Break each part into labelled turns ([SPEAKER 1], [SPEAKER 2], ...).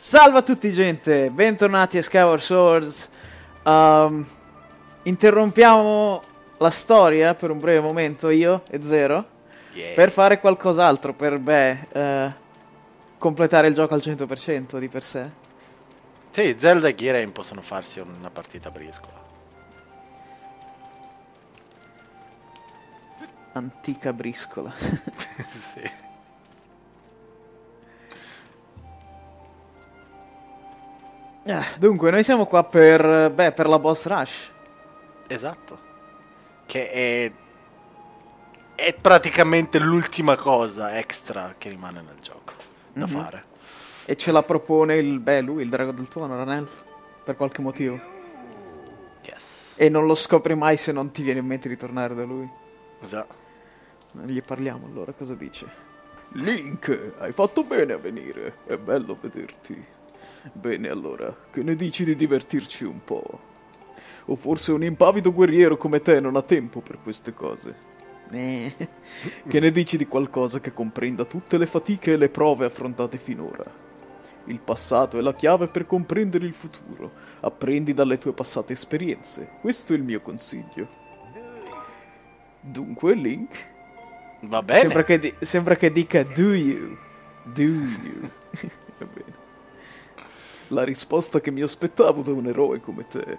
[SPEAKER 1] Salve a tutti gente, bentornati a Skyward Swords. Um, interrompiamo la storia per un breve momento io e Zero
[SPEAKER 2] Yeah.
[SPEAKER 1] per fare qualcos'altro, per beh, eh, completare il gioco al 100% di per sé.
[SPEAKER 2] Sì, Zelda e Ghiren possono farsi una partita briscola.
[SPEAKER 1] Antica briscola.
[SPEAKER 2] sì.
[SPEAKER 1] Ah, dunque, noi siamo qua per, beh, per la boss rush.
[SPEAKER 2] Esatto. Che è... È praticamente l'ultima cosa extra che rimane nel gioco da
[SPEAKER 1] Mhm.
[SPEAKER 2] fare.
[SPEAKER 1] E ce la propone il, beh, lui, il drago del tuono, Ranel, per qualche motivo.
[SPEAKER 2] Yes.
[SPEAKER 1] E non lo scopri mai se non ti viene in mente di tornare da lui.
[SPEAKER 2] Già.
[SPEAKER 1] Gli parliamo allora, cosa dice? Link, hai fatto bene a venire, è bello vederti. Bene allora, che ne dici di divertirci un po'? O forse un impavido guerriero come te non ha tempo per queste cose? Eh. che ne dici di qualcosa che comprenda tutte le fatiche e le prove affrontate finora? Il passato è la chiave per comprendere il futuro. Apprendi dalle tue passate esperienze. Questo è il mio consiglio. Dunque, Link,
[SPEAKER 2] Va bene.
[SPEAKER 1] Sembra che, di- sembra che dica do you. Do you. Va bene. La risposta che mi aspettavo da un eroe come te.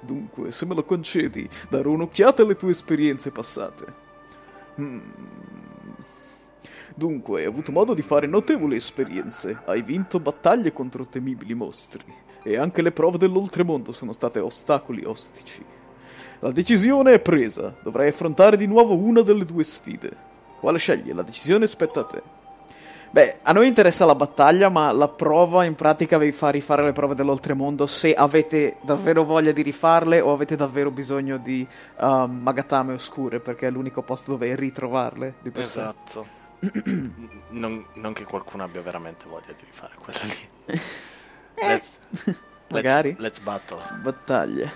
[SPEAKER 1] Dunque, se me lo concedi, darò un'occhiata alle tue esperienze passate. Hmm. Dunque, hai avuto modo di fare notevoli esperienze. Hai vinto battaglie contro temibili mostri. E anche le prove dell'oltremondo sono state ostacoli ostici. La decisione è presa. Dovrai affrontare di nuovo una delle due sfide. Quale scegli? La decisione spetta a te. Beh, a noi interessa la battaglia, ma la prova in pratica vi fa rifare le prove dell'oltremondo se avete davvero voglia di rifarle o avete davvero bisogno di um, magatame oscure, perché è l'unico posto dove ritrovarle di per.
[SPEAKER 2] Esatto. non, non che qualcuno abbia veramente voglia di rifare quella lì. Let's,
[SPEAKER 1] magari.
[SPEAKER 2] Let's, let's battle.
[SPEAKER 1] Battaglia.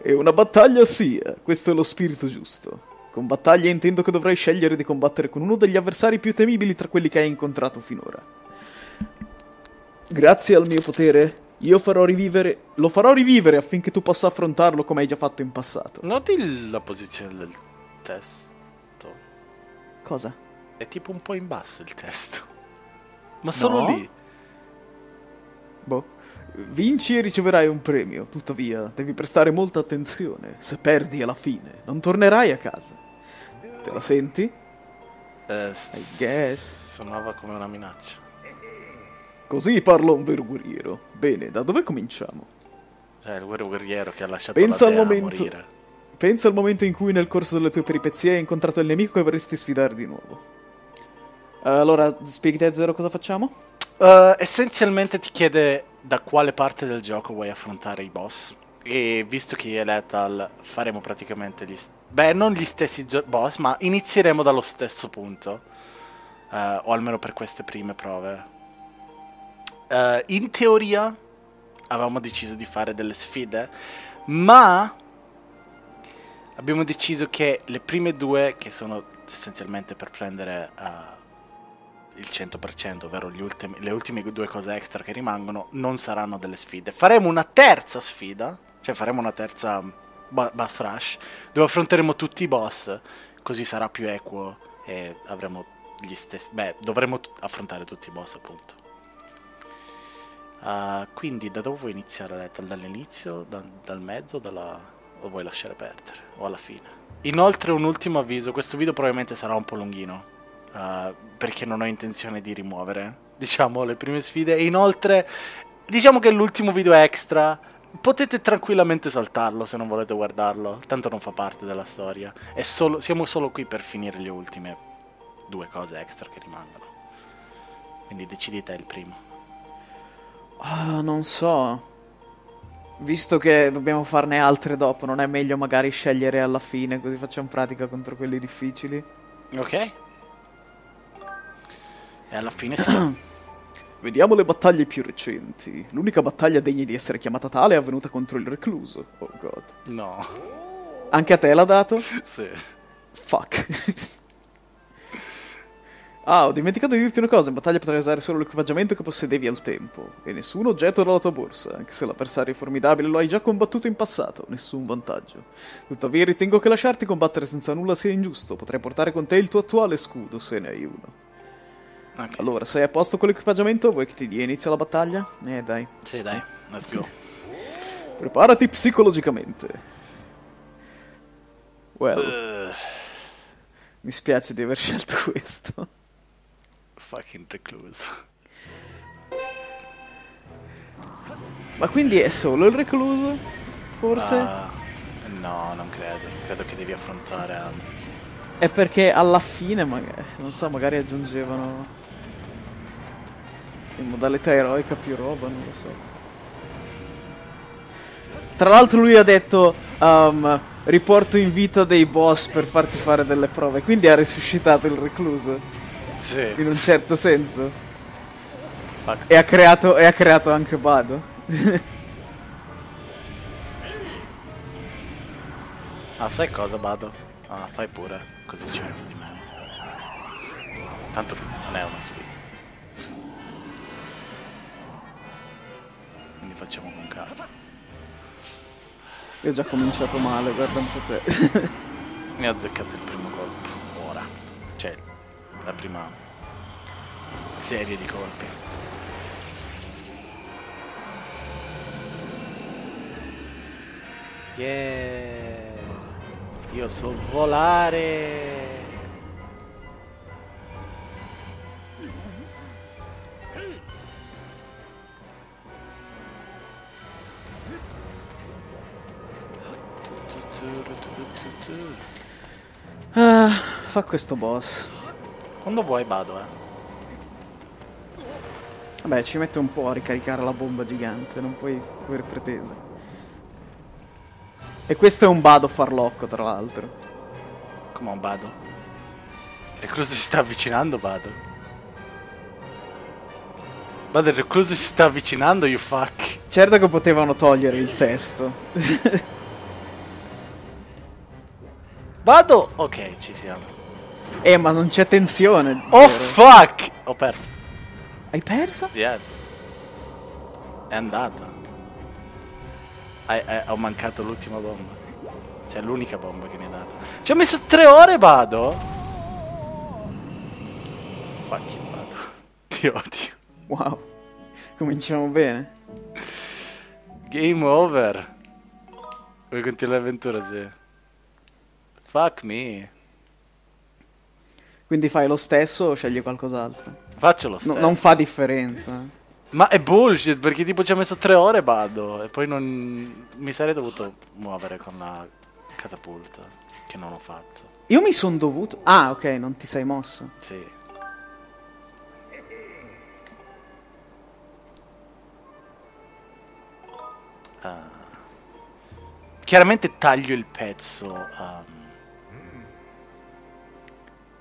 [SPEAKER 1] E una battaglia sia, questo è lo spirito giusto. Con battaglia intendo che dovrai scegliere di combattere con uno degli avversari più temibili tra quelli che hai incontrato finora. Grazie al mio potere, io farò rivivere, lo farò rivivere affinché tu possa affrontarlo come hai già fatto in passato.
[SPEAKER 2] Noti la posizione del testo?
[SPEAKER 1] Cosa?
[SPEAKER 2] È tipo un po' in basso il testo. Ma solo
[SPEAKER 1] No.
[SPEAKER 2] lì.
[SPEAKER 1] Boh. Vinci e riceverai un premio, tuttavia devi prestare molta attenzione. Se perdi alla fine, non tornerai a casa. Te la senti?
[SPEAKER 2] Eh, s-
[SPEAKER 1] guess.
[SPEAKER 2] Suonava come una minaccia.
[SPEAKER 1] Così parla un vero guerriero. Bene, da dove cominciamo?
[SPEAKER 2] Cioè, il guerriero guerriero che ha lasciato
[SPEAKER 1] Pensa
[SPEAKER 2] la
[SPEAKER 1] al
[SPEAKER 2] dea a
[SPEAKER 1] momento-
[SPEAKER 2] morire.
[SPEAKER 1] Pensa al momento in cui nel corso delle tue peripezie hai incontrato il nemico che vorresti sfidare di nuovo. Allora, spieghi te Zero cosa facciamo?
[SPEAKER 2] Eh, essenzialmente ti chiede da quale parte del gioco vuoi affrontare i boss. E visto che io e Lethal faremo praticamente gli st- Beh, non gli stessi boss, ma inizieremo dallo stesso punto. Eh, o almeno per queste prime prove. Eh, in teoria avevamo deciso di fare delle sfide, ma abbiamo deciso che le prime due, che sono essenzialmente per prendere eh, il 100%, ovvero ultimi- le ultime due cose extra che rimangono, non saranno delle sfide. Faremo una terza sfida, cioè faremo una terza boss rush, dove affronteremo tutti i boss, così sarà più equo e avremo gli stessi... Beh, dovremo affrontare tutti i boss appunto. Ah, quindi da dove vuoi iniziare? Dall'inizio, da- dal mezzo, dalla... o vuoi lasciare perdere? O alla fine? Inoltre un ultimo avviso, questo video probabilmente sarà un po' lunghino, ah, perché non ho intenzione di rimuovere, diciamo, le prime sfide. E inoltre, diciamo che l'ultimo video extra, potete tranquillamente saltarlo se non volete guardarlo, tanto non fa parte della storia. È solo- siamo solo qui per finire le ultime due cose extra che rimangono. Quindi decidete il primo.
[SPEAKER 1] Ah, non so. Visto che dobbiamo farne altre dopo, non è meglio magari scegliere alla fine, così facciamo pratica contro quelli difficili?
[SPEAKER 2] Ok. E alla fine sì.
[SPEAKER 1] Vediamo le battaglie più recenti. L'unica battaglia degna di essere chiamata tale è avvenuta contro il recluso. Oh god.
[SPEAKER 2] no.
[SPEAKER 1] Anche a te l'ha dato?
[SPEAKER 2] Sì.
[SPEAKER 1] Fuck. Ah, ho dimenticato di dirti una cosa, in battaglia potrai usare solo l'equipaggiamento che possedevi al tempo, e nessun oggetto dalla tua borsa, anche se l'avversario è formidabile lo hai già combattuto in passato, nessun vantaggio. Tuttavia ritengo che lasciarti combattere senza nulla sia ingiusto, potrai portare con te il tuo attuale scudo, se ne hai uno.
[SPEAKER 2] Ok.
[SPEAKER 1] Allora, sei a posto con l'equipaggiamento? Vuoi che ti dia inizio la battaglia? Eh dai,
[SPEAKER 2] Sì, dai, let's go.
[SPEAKER 1] preparati psicologicamente. Well,
[SPEAKER 2] Uh,
[SPEAKER 1] mi spiace di aver scelto questo.
[SPEAKER 2] fucking recluso.
[SPEAKER 1] Ma quindi è solo il recluso? Forse?
[SPEAKER 2] Ah, no, non credo. Credo che devi affrontare. um,
[SPEAKER 1] È perché alla fine, magari, non so, magari aggiungevano in modalità eroica più roba, non lo so. Tra l'altro lui ha detto um, riporto in vita dei boss per farti fare delle prove, quindi ha risuscitato il recluso,
[SPEAKER 2] Sì.
[SPEAKER 1] in un certo senso. E ha creato, e ha creato anche Bado.
[SPEAKER 2] Ah, sai cosa, Bado? Ah, fai pure, così metto di meno. Tanto non è una sfida. Facciamo con calma.
[SPEAKER 1] Io ho già cominciato male, guarda un po' te.
[SPEAKER 2] Mi ha azzeccato il primo colpo. Ora. Cioè, la prima serie di colpi. Yeah. Io so volare.
[SPEAKER 1] Ah, fa questo boss.
[SPEAKER 2] Quando vuoi vado, eh.
[SPEAKER 1] Vabbè, ci mette un po' a ricaricare la bomba gigante, non puoi avere pretese. E questo è un Bado farlocco, tra l'altro.
[SPEAKER 2] Come un vado? Il recluso si sta avvicinando, vado. Vado, il recluso si sta avvicinando, you fuck.
[SPEAKER 1] Certo che potevano togliere il testo.
[SPEAKER 2] Vado! Ok, ci siamo.
[SPEAKER 1] eh, ma non c'è tensione.
[SPEAKER 2] Oh
[SPEAKER 1] zero.
[SPEAKER 2] fuck! Ho perso.
[SPEAKER 1] Hai perso?
[SPEAKER 2] Yes. È andata. Hai- hai- ho mancato l'ultima bomba. Cioè, l'unica bomba che mi hai dato. Ci ho messo tre ore, vado. Fuck you, vado. Ti odio.
[SPEAKER 1] Wow. Cominciamo bene.
[SPEAKER 2] Game over. Vuoi continuare l'avventura? Sì. Fuck me.
[SPEAKER 1] Quindi fai lo stesso o scegli qualcos'altro?
[SPEAKER 2] Faccio lo
[SPEAKER 1] No-
[SPEAKER 2] stesso.
[SPEAKER 1] non fa differenza.
[SPEAKER 2] Ma è bullshit perché tipo ci ha messo tre ore vado e poi non mi sarei dovuto muovere con la catapulta che non ho fatto.
[SPEAKER 1] Io mi sono dovuto... Ah, ok, non ti sei mosso.
[SPEAKER 2] Sì. Ah. Chiaramente taglio il pezzo. ehm.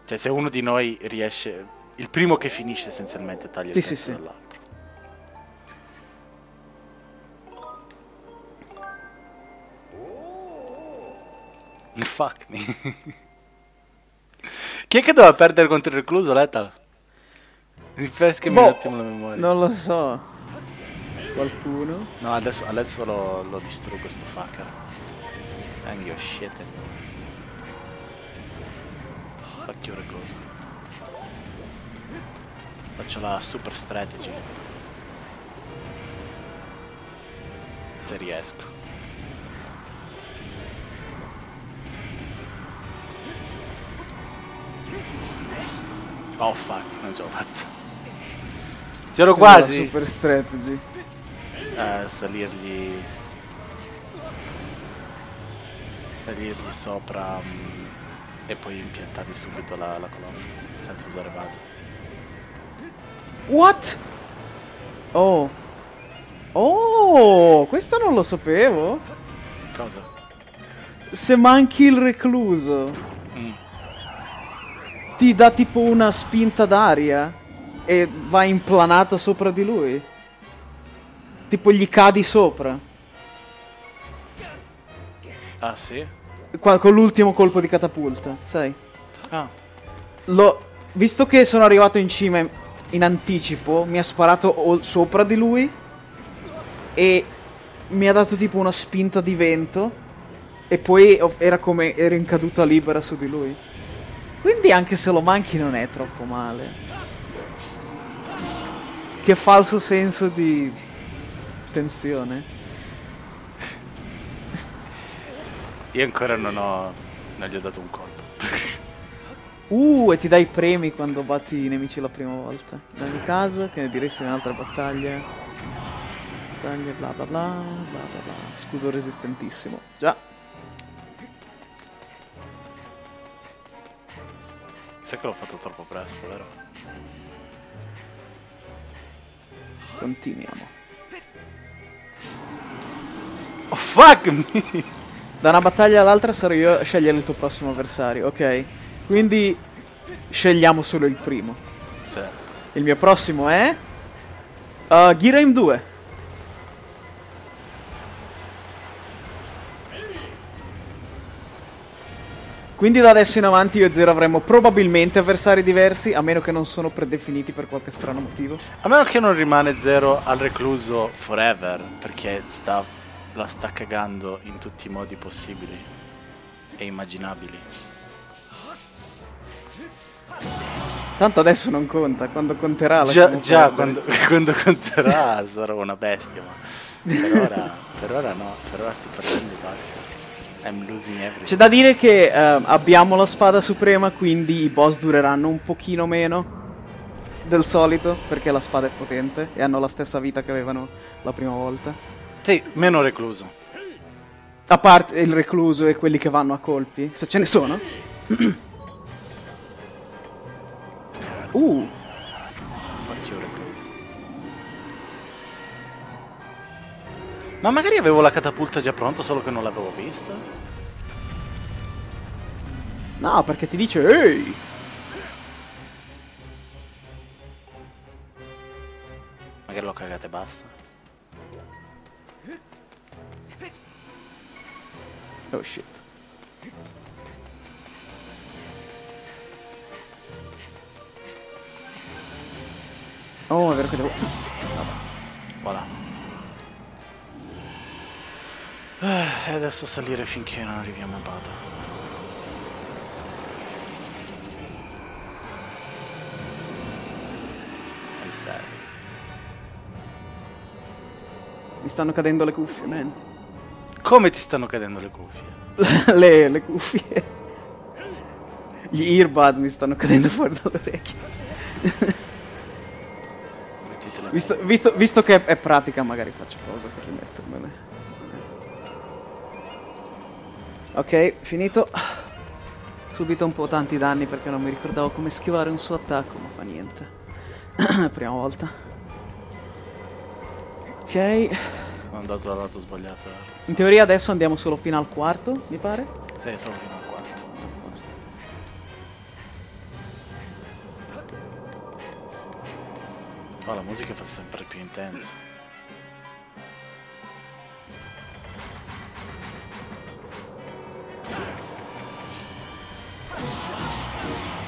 [SPEAKER 2] Cioè, se uno di noi riesce. Il primo che finisce essenzialmente taglia il
[SPEAKER 1] Sì, sì,
[SPEAKER 2] pezzo
[SPEAKER 1] sì.
[SPEAKER 2] dall'altro. Fuck me. Chi è che doveva perdere contro il recluso, Lethal? Rinfrescami
[SPEAKER 1] Boh,
[SPEAKER 2] un attimo la memoria.
[SPEAKER 1] Non lo so. Qualcuno?
[SPEAKER 2] No, adesso, adesso lo, lo distruggo sto fucker. Hang your shit in You recluso. Faccio la super strategy. Se riesco. Oh fuck, non ce l'ho fatta. C'ero quasi.
[SPEAKER 1] Super strategy.
[SPEAKER 2] a salirgli salirgli sopra mm, e poi impiantargli subito la, la colonna senza usare base
[SPEAKER 1] What? Oh. Oh, questo non lo sapevo.
[SPEAKER 2] cosa?
[SPEAKER 1] Se manchi il recluso,
[SPEAKER 2] Mm.
[SPEAKER 1] ti dà tipo una spinta d'aria e va implanata sopra di lui. Tipo gli cadi sopra.
[SPEAKER 2] ah sì?
[SPEAKER 1] Qua- con l'ultimo colpo di catapulta, sai?
[SPEAKER 2] ah
[SPEAKER 1] Lo, visto che sono arrivato in cima in anticipo, mi ha sparato sopra di lui e mi ha dato tipo una spinta di vento e poi era come ero in caduta libera su di lui. Quindi anche se lo manchi non è troppo male. Che falso senso di tensione.
[SPEAKER 2] Io ancora non ho... non gli ho dato un colpo.
[SPEAKER 1] Uh, e ti dai premi quando batti i nemici la prima volta. In ogni caso, che ne diresti in un'altra battaglia? Battaglia bla bla bla bla bla bla. Scudo resistentissimo. Già.
[SPEAKER 2] Sai che l'ho fatto troppo presto, vero?
[SPEAKER 1] Continuiamo. Oh fuck me! Da una battaglia all'altra sarò io a scegliere il tuo prossimo avversario, ok? Quindi scegliamo solo il primo.
[SPEAKER 2] Sì.
[SPEAKER 1] Il mio prossimo è... Uh, Giraim 2. Quindi da adesso in avanti io e Zero avremo probabilmente avversari diversi, a meno che non sono predefiniti per qualche strano motivo.
[SPEAKER 2] A meno che non rimane Zero al recluso forever, perché sta, la sta cagando in tutti i modi possibili e immaginabili.
[SPEAKER 1] Tanto adesso non conta, quando conterà la
[SPEAKER 2] Già, già quando, quando, conterà sarò una bestia, ma per ora, per ora no, per ora sto perdendo e basta.
[SPEAKER 1] C'è da dire che uh, abbiamo la spada suprema, quindi i boss dureranno un pochino meno del solito, perché la spada è potente e hanno la stessa vita che avevano la prima volta.
[SPEAKER 2] Sì, meno recluso.
[SPEAKER 1] A parte il recluso e quelli che vanno a colpi, se ce ne sono. uh.
[SPEAKER 2] Ma magari avevo la catapulta già pronta, solo che non l'avevo vista.
[SPEAKER 1] No, perché ti dice ehi!
[SPEAKER 2] Magari l'ho cagata e basta.
[SPEAKER 1] Oh shit. Oh, è vero che devo...
[SPEAKER 2] Vabbè. Voilà. Eh, e adesso salire finché non arriviamo a Bada. I'm sad.
[SPEAKER 1] Mi stanno cadendo le cuffie, man.
[SPEAKER 2] Come ti stanno cadendo le cuffie?
[SPEAKER 1] le, le cuffie. Gli earbud mi stanno cadendo fuori dalle orecchie. visto, visto, visto, che è pratica, magari faccio pausa per rimettermele. Ok, finito. Subito un po' tanti danni perché non mi ricordavo come schivare un suo attacco, ma fa niente. Prima volta. Ok.
[SPEAKER 2] Sono andato dal lato sbagliato.
[SPEAKER 1] In teoria adesso andiamo solo fino al quarto, mi pare?
[SPEAKER 2] Sì, solo fino al quarto. Oh, la musica fa sempre più intenso.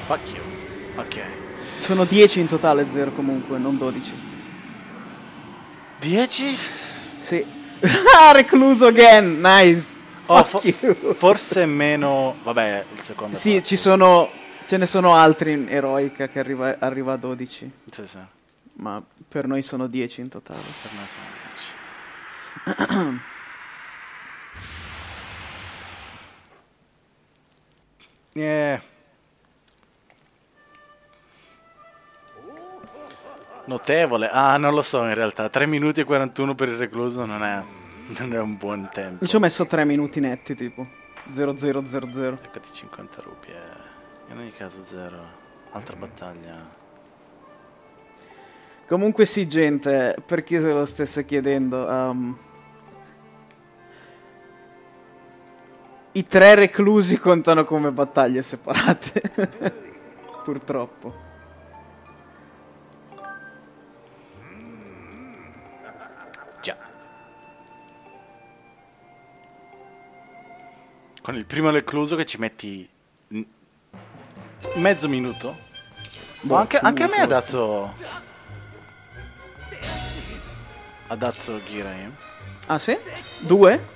[SPEAKER 2] Fuck you. Ok.
[SPEAKER 1] Sono 10 in totale, 0 comunque, non 12.
[SPEAKER 2] 10?
[SPEAKER 1] Sì. ah, recluso again, nice.
[SPEAKER 2] Oh, fo forse meno... Vabbè, il secondo.
[SPEAKER 1] Sì, parte. ci sono... Ce ne sono altri in Eroica che arriva, arriva a 12.
[SPEAKER 2] Sì, sì.
[SPEAKER 1] Ma per noi sono 10 in totale.
[SPEAKER 2] Per noi sono 10. yeah. Notevole. Ah, non lo so in realtà. 3 minuti e 41 per il recluso non è, non è un buon tempo.
[SPEAKER 1] Ci ho messo 3 minuti netti, tipo. 0000.
[SPEAKER 2] Eccoti 50 rupie. In ogni caso 0. Altra battaglia.
[SPEAKER 1] Comunque sì, gente, per chi se lo stesse chiedendo... Um, I tre reclusi contano come battaglie separate. Purtroppo.
[SPEAKER 2] Con il primo recluso che ci metti mezzo minuto
[SPEAKER 1] Boh,
[SPEAKER 2] anche, anche a me ha
[SPEAKER 1] forse.
[SPEAKER 2] dato. Ha dato Giraim.
[SPEAKER 1] Ah sì? Due?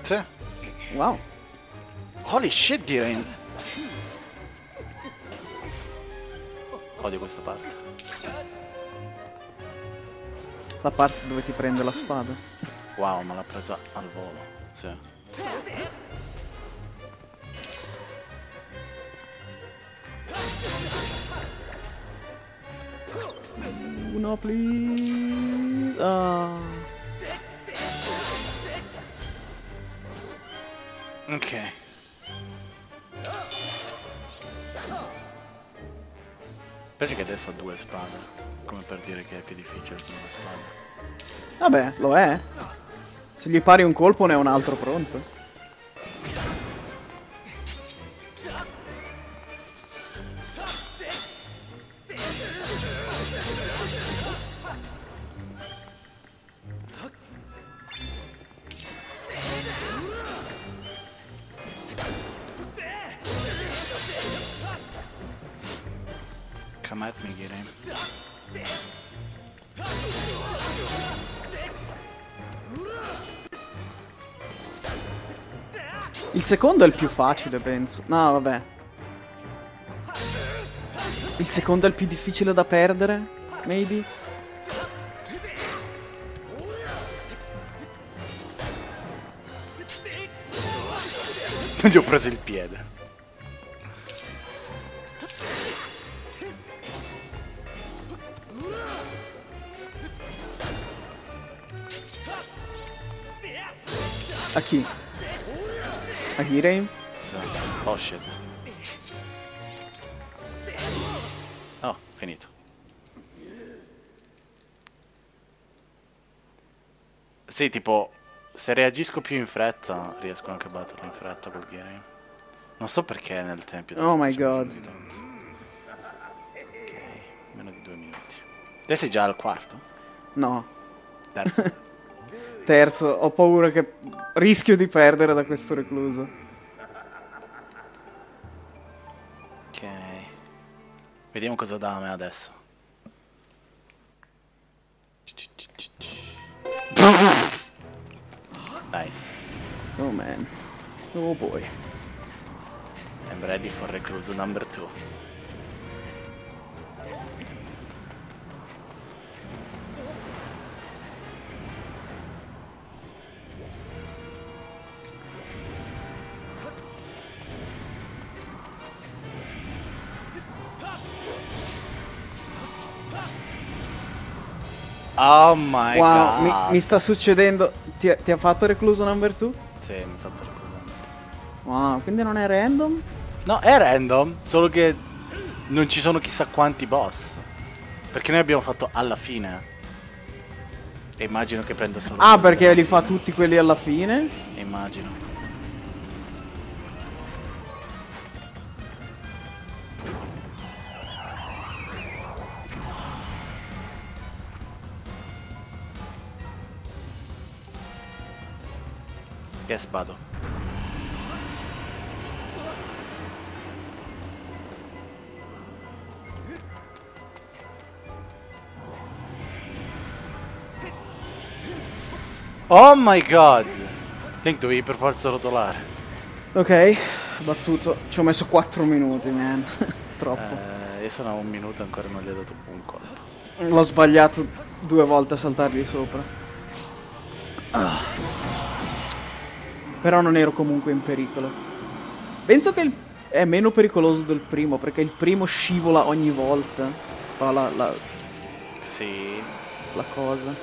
[SPEAKER 2] Sì.
[SPEAKER 1] Wow.
[SPEAKER 2] Holy shit, Giraim. Odio questa parte.
[SPEAKER 1] La parte dove ti prende la spada.
[SPEAKER 2] Wow, ma l'ha presa al volo. Sì.
[SPEAKER 1] Uno, please. Ah.
[SPEAKER 2] Ok. Perché che adesso ha due spade? Come per dire che è più difficile con una spada.
[SPEAKER 1] Vabbè, lo è. Se gli pari un colpo ne ha un altro pronto. Secondo è il più facile, penso. No, vabbè. Il secondo è il più difficile da perdere? Maybe?
[SPEAKER 2] Gli ho preso il piede.
[SPEAKER 1] A chi? A Hireim?
[SPEAKER 2] Sì. Oh shit. Oh, finito. Sì, tipo, se reagisco più in fretta, riesco anche a batterlo in fretta col game. Non so perché nel tempio.
[SPEAKER 1] Oh my God.
[SPEAKER 2] Ok, meno di due minuti. Te sei già al quarto?
[SPEAKER 1] No.
[SPEAKER 2] Terzo.
[SPEAKER 1] Terzo, ho paura che rischio di perdere da questo recluso.
[SPEAKER 2] ok. Vediamo cosa dà a me adesso. Nice.
[SPEAKER 1] Oh man. Oh boy.
[SPEAKER 2] I'm ready for recluso number two. Oh my
[SPEAKER 1] Wow, mi,
[SPEAKER 2] god.
[SPEAKER 1] mi sta succedendo. Ti, ti ha fatto recluso number 2?
[SPEAKER 2] Sì, mi ha fatto recluso.
[SPEAKER 1] Wow, quindi non è random?
[SPEAKER 2] No, è random, solo che non ci sono chissà quanti boss. Perché noi abbiamo fatto alla fine. E immagino che prenda solo
[SPEAKER 1] Ah, perché li fa tutti quelli alla fine?
[SPEAKER 2] Immagino. Yes, vado. Oh my god! Link dovevi per forza rotolare.
[SPEAKER 1] Ok, battuto. Ci ho messo 4 minuti, man. Troppo.
[SPEAKER 2] Eh, io sono a un minuto e ancora non gli ho dato un colpo.
[SPEAKER 1] L'ho sbagliato due volte a saltargli sopra. Ah. Però non ero comunque in pericolo. Penso che il- è meno pericoloso del primo, perché il primo scivola ogni volta. Fa la, la-
[SPEAKER 2] Sì.
[SPEAKER 1] la cosa.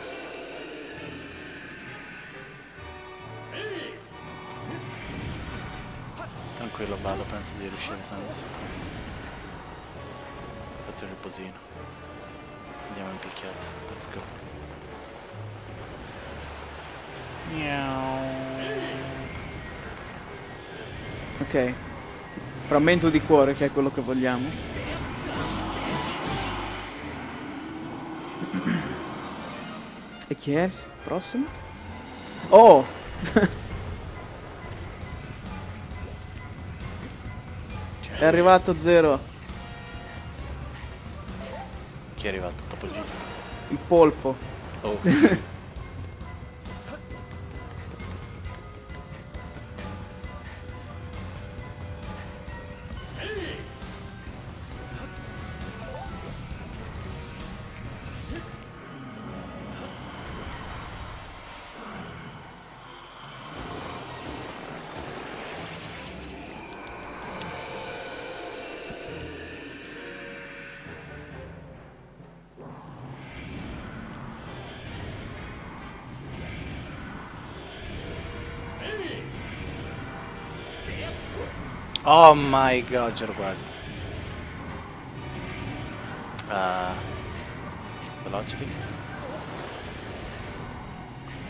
[SPEAKER 2] Tranquillo, vado, penso di riuscire senza. Fatto il riposino. Andiamo in picchiata. Let's go.
[SPEAKER 1] Ok. Frammento di cuore, che è quello che vogliamo. E chi è prossimo? Oh! è arrivato zero.
[SPEAKER 2] Chi è arrivato? Topolino.
[SPEAKER 1] Il polpo.
[SPEAKER 2] Oh. my god, c'ero quasi. Uh, velocity.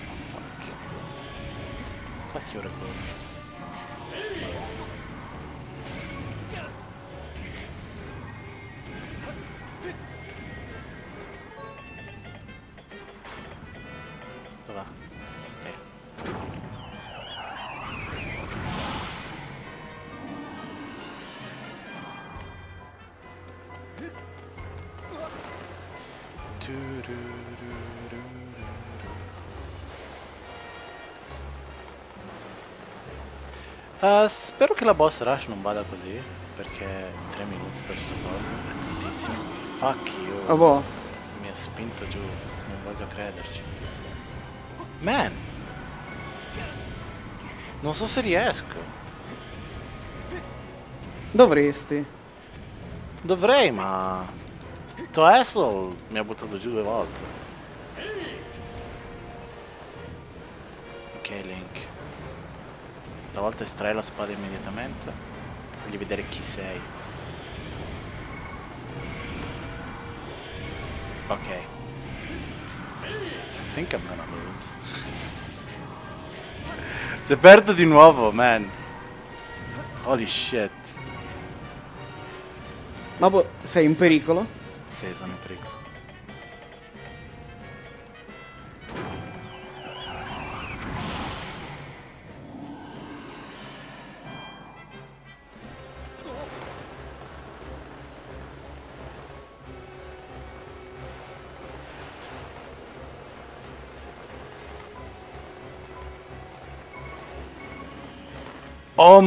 [SPEAKER 2] Oh, fuck. Fuck your record. Dov'è? Uh, spero che la boss rush non vada così, perché 3 minuti per sta cosa è tantissimo. Fuck you.
[SPEAKER 1] Ah, boh.
[SPEAKER 2] Mi ha spinto giù, non voglio crederci. Man! Non so se riesco.
[SPEAKER 1] Dovresti.
[SPEAKER 2] Dovrei, ma... Sto Hassel mi ha buttato giù due volte. Stavolta estrai la spada immediatamente. Voglio vedere chi sei. Ok. I think I'm gonna lose. Se perdo di nuovo, man. Holy shit.
[SPEAKER 1] Ma sei in pericolo?
[SPEAKER 2] Sì, sono in pericolo.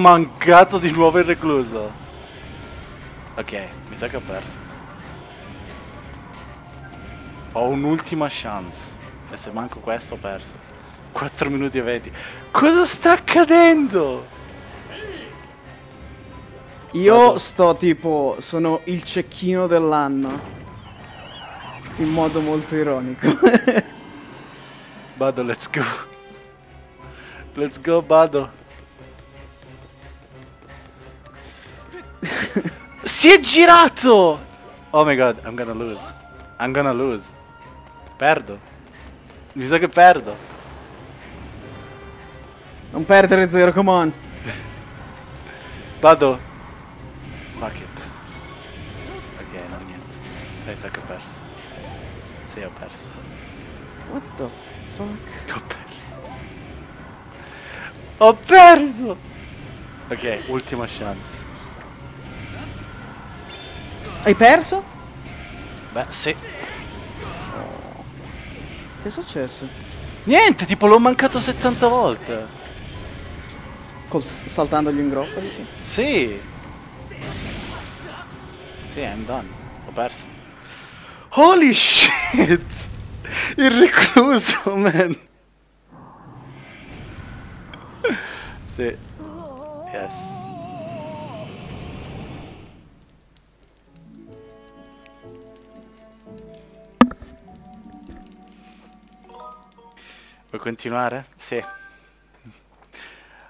[SPEAKER 2] Mancato di nuovo il recluso. Ok, mi sa che ho perso. Ho un'ultima chance. E se manco questo ho perso. 4 minuti e 20. Cosa sta accadendo?
[SPEAKER 1] Io sto tipo. Sono il cecchino dell'anno. In modo molto ironico.
[SPEAKER 2] Bado, let's go. Let's go, Bado. Si è girato! Oh my god, I'm gonna lose. I'm gonna lose. Perdo. Mi sa che perdo.
[SPEAKER 1] non perdere zero, come on.
[SPEAKER 2] Vado. Fuck it. Ok, no, niente. Sa che ho perso. Sì, ho perso.
[SPEAKER 1] What the fuck?
[SPEAKER 2] Ho perso. Ho perso! Ok, ultima chance.
[SPEAKER 1] Hai perso?
[SPEAKER 2] Beh, sì.
[SPEAKER 1] Che è successo?
[SPEAKER 2] Niente, tipo l'ho mancato 70 volte.
[SPEAKER 1] Col saltandogli in groppa, dici?
[SPEAKER 2] Sì. Sì, I'm done. Ho perso. Holy shit! Il recluso, man. Sì. Yes. Vuoi continuare? Sì.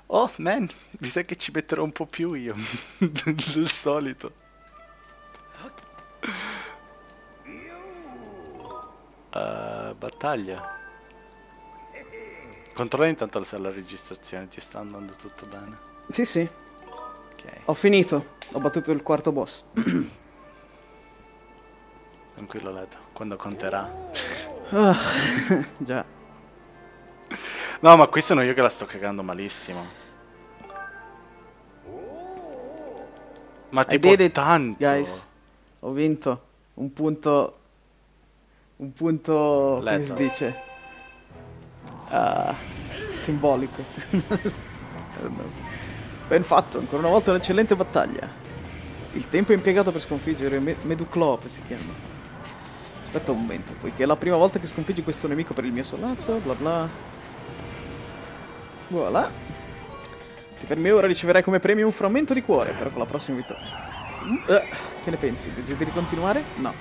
[SPEAKER 2] Oh, man, mi sa che ci metterò un po' più io del solito. Uh, battaglia. Controlla intanto se la registrazione ti sta andando tutto bene.
[SPEAKER 1] Sì, sì.
[SPEAKER 2] Ok,
[SPEAKER 1] Ho finito. Ho battuto il quarto boss.
[SPEAKER 2] tranquillo Leto, quando conterà.
[SPEAKER 1] Ah, Già.
[SPEAKER 2] No, ma qui sono io che la sto cagando malissimo. Ma
[SPEAKER 1] I
[SPEAKER 2] tipo
[SPEAKER 1] did it,
[SPEAKER 2] tanto.
[SPEAKER 1] Guys, ho vinto. Un punto un punto, come si dice, Ah, simbolico. ben fatto, ancora una volta un'eccellente battaglia. Il tempo impiegato per sconfiggere Me- Meduclope si chiama. Aspetta un momento, poiché è la prima volta che sconfiggi questo nemico per il mio solazzo, bla bla. Voilà. Ti fermi ora, riceverai come premio un frammento di cuore, però con la prossima vittoria. Eh, che ne pensi? Desideri continuare? No.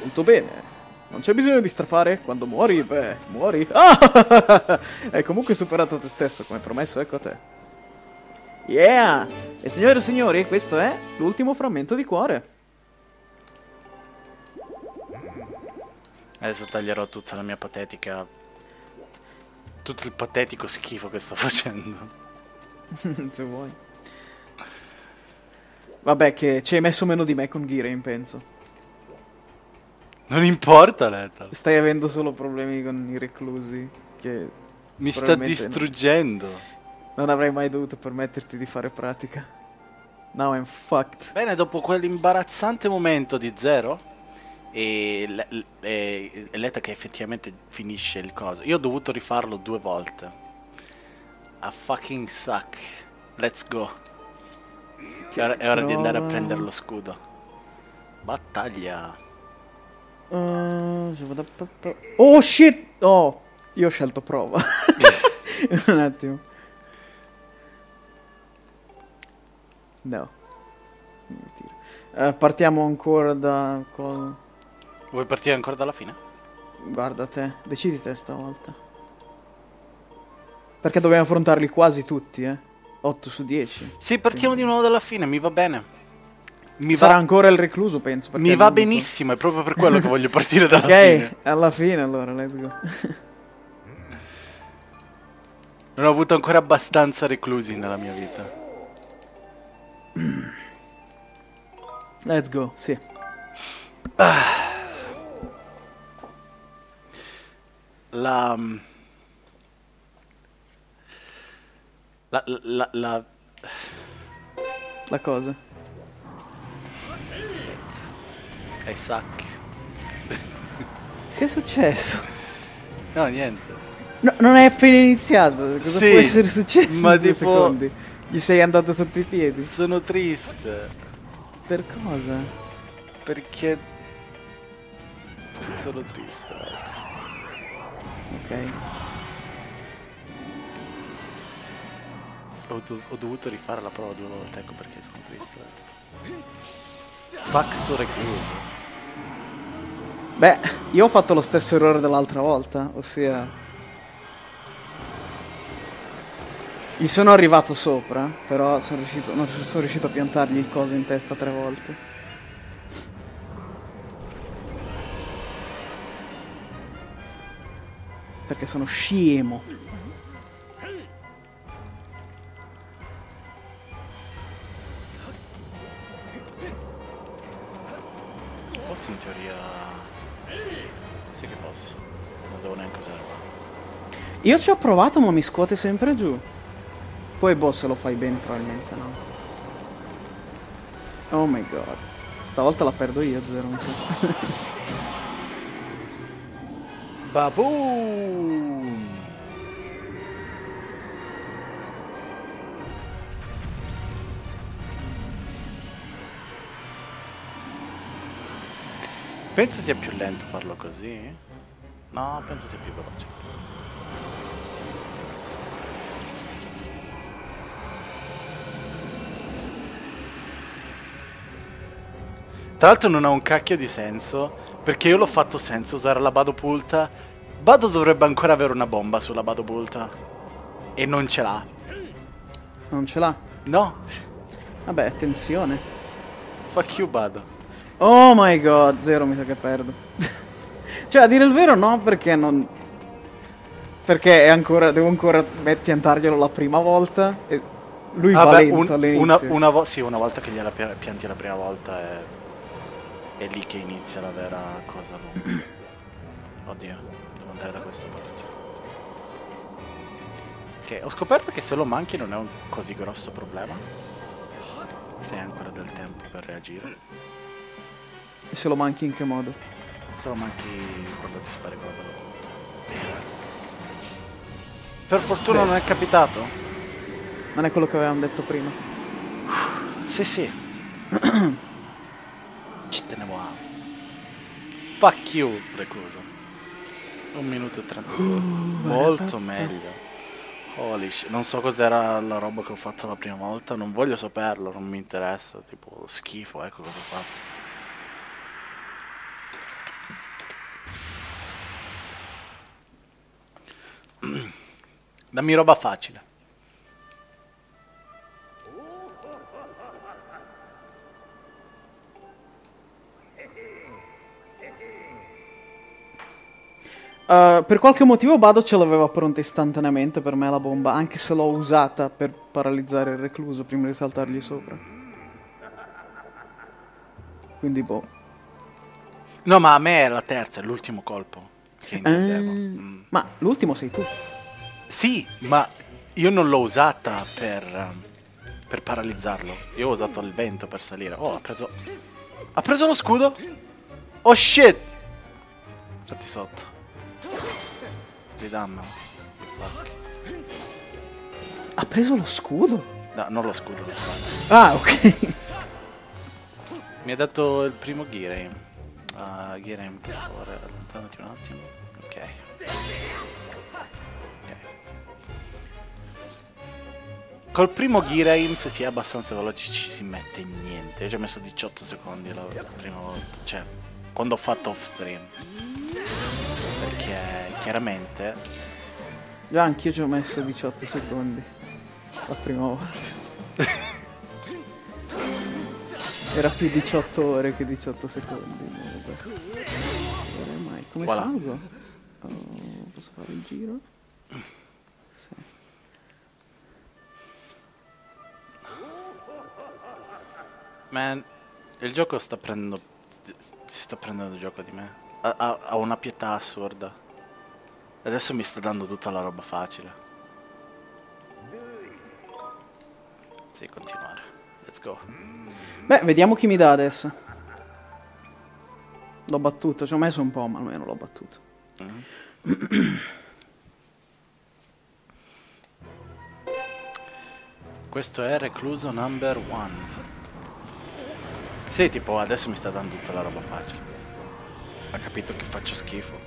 [SPEAKER 1] Molto bene. Non c'è bisogno di strafare. Quando muori, beh, muori. Ah! Hai comunque superato te stesso, come promesso, ecco a te. Yeah! E signore e signori, questo è l'ultimo frammento di cuore.
[SPEAKER 2] Adesso taglierò tutta la mia patetica. Tutto il patetico schifo che sto facendo.
[SPEAKER 1] Se vuoi. Vabbè, che ci hai messo meno di me con Girein, penso.
[SPEAKER 2] Non importa, Lethal.
[SPEAKER 1] Stai avendo solo problemi con i reclusi. Che
[SPEAKER 2] Mi sta distruggendo.
[SPEAKER 1] non avrei mai dovuto permetterti di fare pratica. Now I'm fucked.
[SPEAKER 2] Bene, dopo quell'imbarazzante momento di zero. E, le- le- Leta che effettivamente finisce il coso. Io ho dovuto rifarlo due volte. A fucking suck. Let's go. È ora, è ora di andare a prendere lo scudo. Battaglia.
[SPEAKER 1] Uh, oh shit! Oh, io ho scelto prova. Un attimo. No. Eh, partiamo ancora da... col-
[SPEAKER 2] Vuoi partire ancora dalla fine?
[SPEAKER 1] Guarda te, decidi te stavolta. Perché dobbiamo affrontarli quasi tutti, eh. 8 su 10.
[SPEAKER 2] Sì, partiamo di nuovo dalla fine, mi va bene. Mi
[SPEAKER 1] Sarà
[SPEAKER 2] va,
[SPEAKER 1] ancora il recluso, penso.
[SPEAKER 2] mi va benissimo, è proprio per quello che voglio partire dalla
[SPEAKER 1] Ok,
[SPEAKER 2] fine.
[SPEAKER 1] alla fine allora, let's go.
[SPEAKER 2] Non ho avuto ancora abbastanza reclusi nella mia vita.
[SPEAKER 1] Let's go, sì.
[SPEAKER 2] La... La... La... la-
[SPEAKER 1] La cosa.
[SPEAKER 2] I suck.
[SPEAKER 1] Che è successo?
[SPEAKER 2] No, niente.
[SPEAKER 1] No, non è appena iniziato. Cosa
[SPEAKER 2] Sì,
[SPEAKER 1] può essere successo
[SPEAKER 2] ma
[SPEAKER 1] in due
[SPEAKER 2] tipo-
[SPEAKER 1] secondi? Gli sei andato sotto i piedi?
[SPEAKER 2] Sono triste.
[SPEAKER 1] Per cosa?
[SPEAKER 2] Perché... Sono triste. guarda.
[SPEAKER 1] Ok.
[SPEAKER 2] Ho, do- ho dovuto rifare la prova due volte, ecco perché sono triste. Sto recluso.
[SPEAKER 1] Beh, io ho fatto lo stesso errore dell'altra volta, ossia... Gli sono arrivato sopra, però sono riuscito, non sono riuscito a piantargli il coso in testa tre volte. Perché sono scemo.
[SPEAKER 2] Posso in teoria... Sì che posso. Non devo neanche usare qua.
[SPEAKER 1] Io ci ho provato ma mi scuote sempre giù. Poi boh, se lo fai bene probabilmente no. Oh my god. Stavolta la perdo io, zero.
[SPEAKER 2] Baboom! Penso sia più lento farlo così. No, penso sia più veloce farlo così. Tra l'altro non ha un cacchio di senso, perché io l'ho fatto senza usare la Badopulta. Bado dovrebbe ancora avere una bomba sulla Badopulta. E non ce l'ha.
[SPEAKER 1] Non ce l'ha.
[SPEAKER 2] No,
[SPEAKER 1] Vabbè, attenzione.
[SPEAKER 2] fuck you Bado.
[SPEAKER 1] Oh my god, zero mi sa che perdo. cioè, a dire il vero no, perché non... Perché è ancora... Devo ancora piantarglielo la prima volta e lui va
[SPEAKER 2] Vabbè,
[SPEAKER 1] lento
[SPEAKER 2] un-
[SPEAKER 1] all'inizio.
[SPEAKER 2] una, una sì, una volta che gliela pia- pianti la prima volta è, è lì che inizia la vera cosa lunga. Oddio, devo andare da questa parte. Ok, ho scoperto che se lo manchi non è un così grosso problema. Se hai ancora del tempo per reagire.
[SPEAKER 1] E se lo manchi in che modo?
[SPEAKER 2] Se lo manchi quando ti spari con la bada punto. Per fortuna
[SPEAKER 1] Beh,
[SPEAKER 2] non è capitato.
[SPEAKER 1] Non è quello che avevamo detto prima.
[SPEAKER 2] Sì, sì. Ci tenevo a. Fuck you, recluso. Un minuto e 32. Molto meglio. Holy shit. Non so cos'era la roba che ho fatto la prima volta. Non voglio saperlo, non mi interessa. Tipo schifo, ecco cosa ho fatto. Dammi roba facile.
[SPEAKER 1] Uh, per qualche motivo Bado ce l'aveva pronta istantaneamente per me la bomba, anche se l'ho usata per paralizzare il recluso prima di saltargli sopra. Quindi boh.
[SPEAKER 2] No, ma a me è la terza, è l'ultimo colpo che intendevo.
[SPEAKER 1] Eh,
[SPEAKER 2] Mm.
[SPEAKER 1] Ma l'ultimo sei tu.
[SPEAKER 2] Sì, ma io non l'ho usata per, per paralizzarlo. Io ho usato il vento per salire. Oh, ha preso... Ha preso lo scudo? Oh shit! Fatti sotto. Ridammelo.
[SPEAKER 1] Ha preso lo scudo?
[SPEAKER 2] No, non lo scudo. lo.
[SPEAKER 1] Ah, ok.
[SPEAKER 2] Mi ha dato il primo aim. Uh, aim, per favore, allontanati un attimo. Ok. Col primo gear aim, se si è abbastanza veloci, ci si mette niente. Io ci ho messo 18 secondi la prima volta. Cioè, quando ho fatto off stream. Perché chiaramente.
[SPEAKER 1] Già anch'io ci ho messo 18 secondi. La prima volta. Era più 18 ore che 18 secondi. vabbè. Mai. Come
[SPEAKER 2] Voilà.
[SPEAKER 1] salgo? Oh, posso fare il giro? Sì.
[SPEAKER 2] Man, il gioco sta prendendo. Si sta prendendo il gioco di me. Ha, ha- una pietà assurda. Adesso mi sta dando tutta la roba facile. Sì, continuare. Let's go.
[SPEAKER 1] Beh, vediamo chi mi dà adesso. L'ho battuto, ci ho messo un po', ma almeno l'ho battuto.
[SPEAKER 2] Questo è recluso number one. Sì, tipo adesso mi sta dando tutta la roba facile. Ha capito che faccio schifo.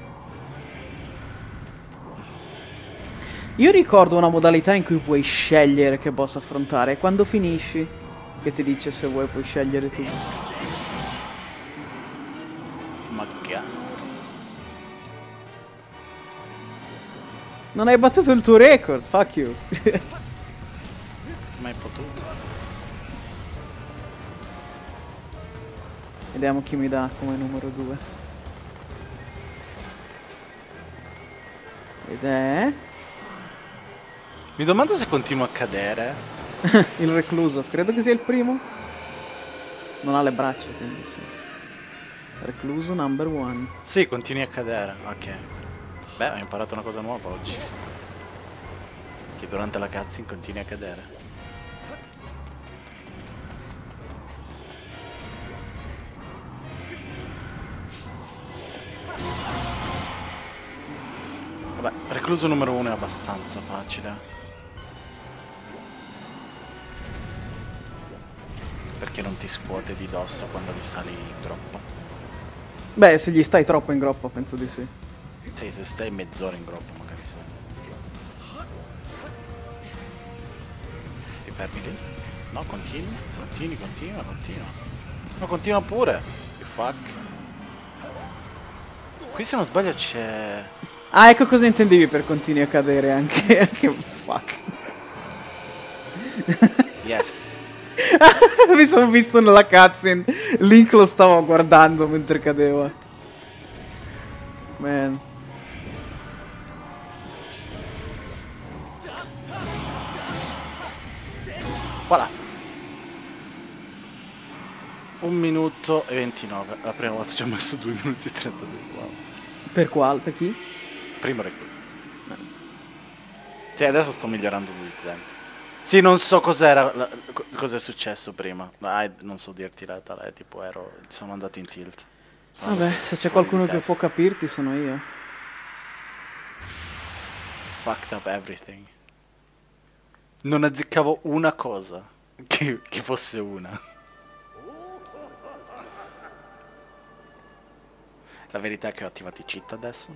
[SPEAKER 1] Io ricordo una modalità in cui puoi scegliere che boss affrontare quando finisci che ti dice se vuoi puoi scegliere tu.
[SPEAKER 2] Magari.
[SPEAKER 1] Non hai battuto il tuo record, fuck you.
[SPEAKER 2] Mai potuto.
[SPEAKER 1] Vediamo chi mi dà come numero 2. Ed è
[SPEAKER 2] Mi domando se continuo a cadere.
[SPEAKER 1] il recluso, credo che sia il primo. Non ha le braccia, quindi sì. Recluso number one.
[SPEAKER 2] Sì, continui a cadere. Ok. Beh, ho imparato una cosa nuova oggi. Che durante la cutscene continui a cadere. Vabbè, recluso numero uno è abbastanza facile. Perché non ti scuote di dosso quando gli sali in groppa.
[SPEAKER 1] Beh, se gli stai troppo in groppa, penso di sì.
[SPEAKER 2] Sì, se stai mezz'ora in groppa magari sì. Ti fermi lì? No, continui, continui, continua, continua. No, continua pure. You fuck. Qui se non sbaglio c'è...
[SPEAKER 1] Ah, ecco cosa intendevi per continui a cadere anche. anche fuck.
[SPEAKER 2] Yes.
[SPEAKER 1] Mi sono visto nella cutscene. Link lo stava guardando mentre cadeva. Man.
[SPEAKER 2] Voilà. Un minuto e 29. La prima volta ci ho messo 2 minuti e 32. Wow.
[SPEAKER 1] Per qual? Per chi?
[SPEAKER 2] Primo recluso. Sì, adesso sto migliorando tutti i tempi. Sì, non so cos'era, cos'è successo prima. Ma, eh, non so dirti la tale, tipo ero, sono andato in tilt.
[SPEAKER 1] Vabbè, se c'è qualcuno che può capirti sono io.
[SPEAKER 2] Fucked up everything. Non azzeccavo una cosa. Che, che fosse una. La verità è che ho attivato i cheat adesso.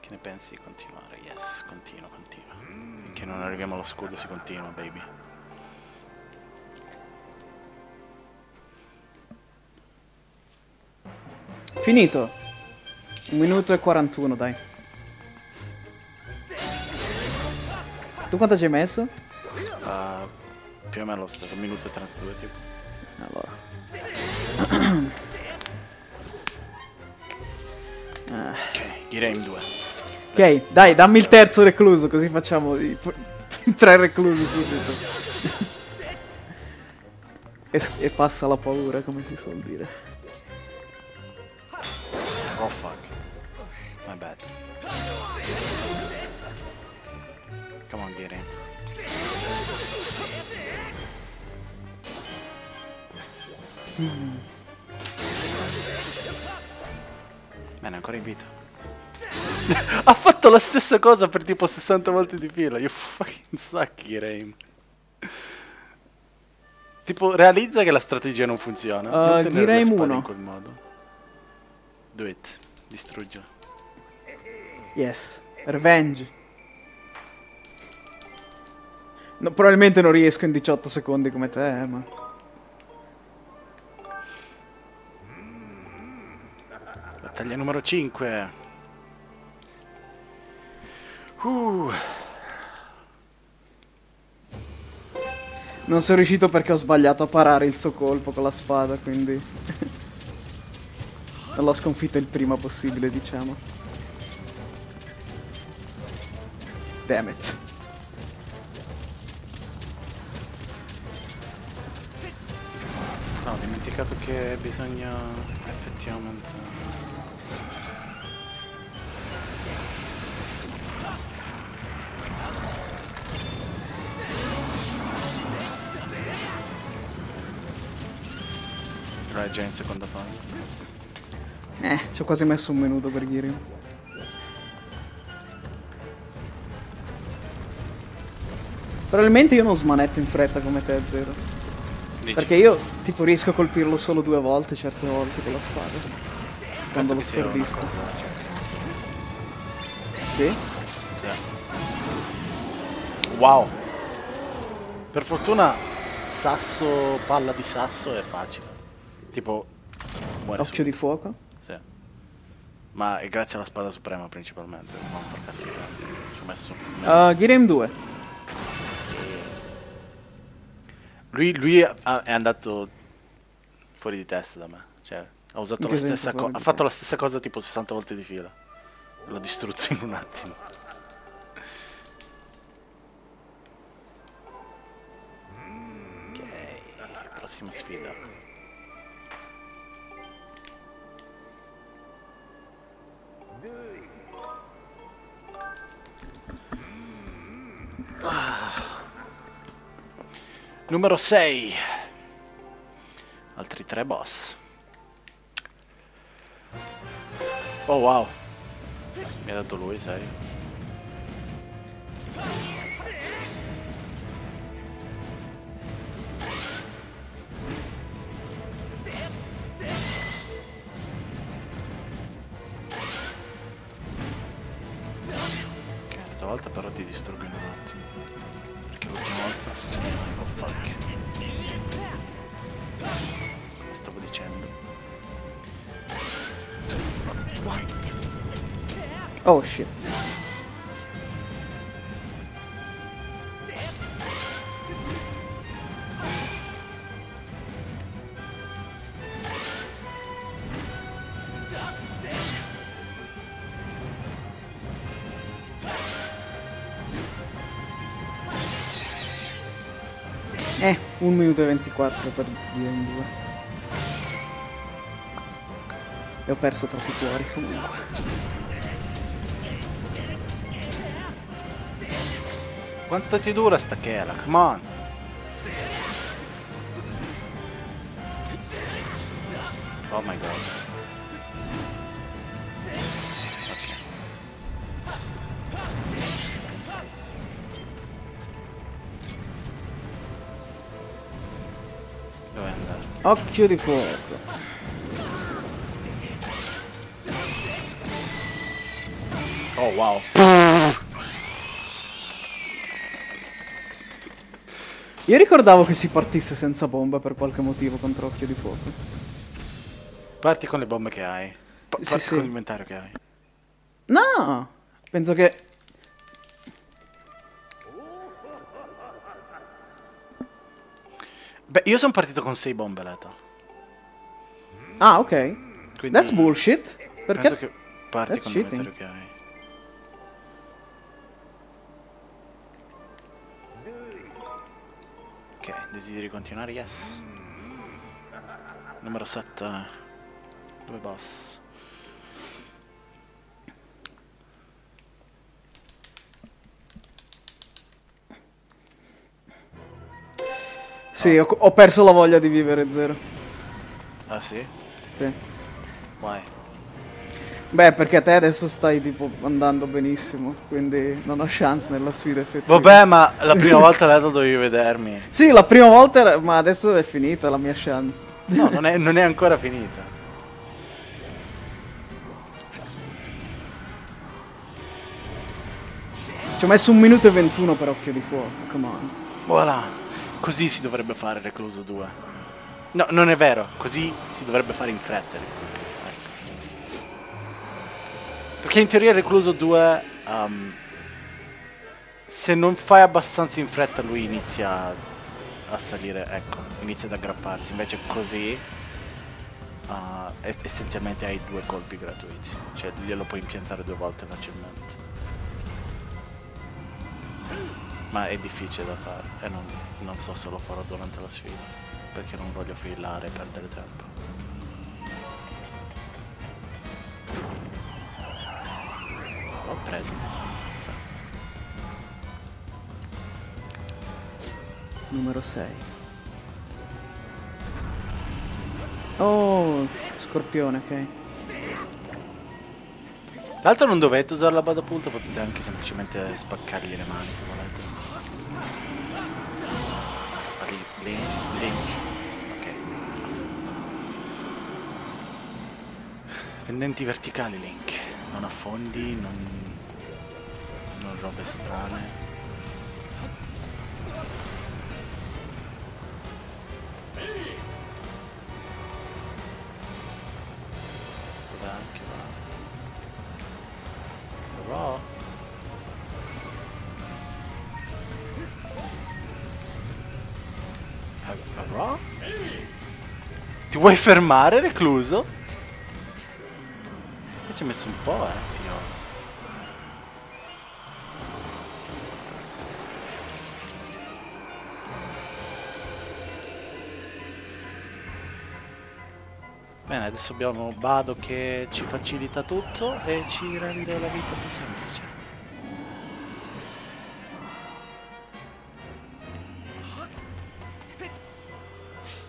[SPEAKER 2] Che ne pensi di continuare? Yes, continuo, continuo. Finché non arriviamo allo scudo si continua, baby.
[SPEAKER 1] Finito. Un minuto e 41, dai. Tu quanto ci hai messo?
[SPEAKER 2] Uh, più o meno lo stesso, un minuto e 32 tipo.
[SPEAKER 1] Allora.
[SPEAKER 2] Ok, Game 2.
[SPEAKER 1] Ok, dai, dammi il terzo recluso, così facciamo i, i tre reclusi subito. e, e passa la paura, come si suol dire.
[SPEAKER 2] Come on, get in. Bene, ancora in vita. ha fatto la stessa cosa per tipo 60 volte di fila. You fucking suck, Game. Tipo, realizza che la strategia non funziona.
[SPEAKER 1] Uh,
[SPEAKER 2] non spada
[SPEAKER 1] uno.
[SPEAKER 2] in quel modo. Do it. Distruggilo.
[SPEAKER 1] Yes, revenge. No, probabilmente non riesco in 18 secondi come te, eh, ma...
[SPEAKER 2] Battaglia numero 5. Uh,
[SPEAKER 1] Non sono riuscito perché ho sbagliato a parare il suo colpo con la spada, quindi... non l'ho sconfitto il prima possibile, diciamo. Damn it.
[SPEAKER 2] Che bisogna effettivamente... Però è già in seconda fase. Yes.
[SPEAKER 1] Eh, ci ho quasi messo un minuto per Ghirim. Probabilmente io non smanetto in fretta come te, Zero.
[SPEAKER 2] Dici?
[SPEAKER 1] Perché io, tipo, riesco a colpirlo solo due volte certe volte con la spada.
[SPEAKER 2] Penso
[SPEAKER 1] Quando lo stordisco.
[SPEAKER 2] cosa, cioè,
[SPEAKER 1] Sì?
[SPEAKER 2] sì. Wow. Per fortuna sasso, palla di sasso è facile. Tipo
[SPEAKER 1] Occhio di fuoco?
[SPEAKER 2] Sì. Ma è grazie alla spada suprema principalmente, non per caso. Ci ho messo.
[SPEAKER 1] Uh, Ghirim 2.
[SPEAKER 2] Lui, lui ha- è andato fuori di testa da me. Cioè, ha usato la stessa cosa. Ha fatto la stessa cosa tipo 60 volte di fila. L'ho distrutto in un attimo. Ok, prossima sfida. Numero 6. Altri tre boss. Oh wow. Mi ha dato lui. Ok, stavolta però ti distruggo in un
[SPEAKER 1] Oh shit. Eh, 1 minuto e 24 per dire in due. E ho perso troppi cuori comunque.
[SPEAKER 2] Quanto ti dura sta chela? Come on. Oh my god. Ok. Dove andare?
[SPEAKER 1] Occhio di fuoco.
[SPEAKER 2] Oh wow.
[SPEAKER 1] Io ricordavo che si partisse senza bomba per qualche motivo contro Occhio di fuoco.
[SPEAKER 2] Parti con le bombe che hai. Pa-
[SPEAKER 1] Sì,
[SPEAKER 2] parti
[SPEAKER 1] sì.
[SPEAKER 2] con l'inventario che hai.
[SPEAKER 1] No! Penso che...
[SPEAKER 2] Beh, io sono partito con 6 bombe, Leta.
[SPEAKER 1] Ah, ok.
[SPEAKER 2] Quindi
[SPEAKER 1] That's bullshit.
[SPEAKER 2] Penso
[SPEAKER 1] Perché...
[SPEAKER 2] che parti
[SPEAKER 1] That's
[SPEAKER 2] con
[SPEAKER 1] cheating.
[SPEAKER 2] l'inventario che hai. Ok, desideri continuare? Yes. Numero 7. Dove boss?
[SPEAKER 1] Sì, ho, ho perso la voglia di vivere zero.
[SPEAKER 2] Ah sì?
[SPEAKER 1] Sì.
[SPEAKER 2] Why?
[SPEAKER 1] Beh, perché te adesso stai tipo andando benissimo, quindi non ho chance nella sfida effettiva.
[SPEAKER 2] Vabbè, ma la prima volta Leta dovevi vedermi.
[SPEAKER 1] Sì, la prima volta, era- ma adesso è finita la mia chance.
[SPEAKER 2] No, non è, non è ancora finita.
[SPEAKER 1] Ci ho messo un minuto e 21 per occhio di fuoco, come on.
[SPEAKER 2] Voilà, così si dovrebbe fare Recluso 2. No, non è vero, così si dovrebbe fare in fretta Recluso 2. ecco. Perché in teoria Recluso 2, um, se non fai abbastanza in fretta lui inizia a salire, ecco, inizia ad aggrapparsi. Invece così uh, essenzialmente hai due colpi gratuiti, cioè glielo puoi impiantare due volte facilmente. Ma è difficile da fare e non, non so se lo farò durante la sfida, perché non voglio filare e perdere tempo. Preso. Sì.
[SPEAKER 1] Numero 6. Oh, scorpione, ok.
[SPEAKER 2] Tra l'altro non dovete usare la badapunta, potete anche semplicemente spaccargli le mani se volete. Ah, lì, Link, link. Ok. Fendenti verticali, Link. Non affondi, non... non robe strane. Ti vuoi fermare, recluso? E ci hai messo un po', eh, adesso abbiamo Bado che ci facilita tutto e ci rende la vita più semplice.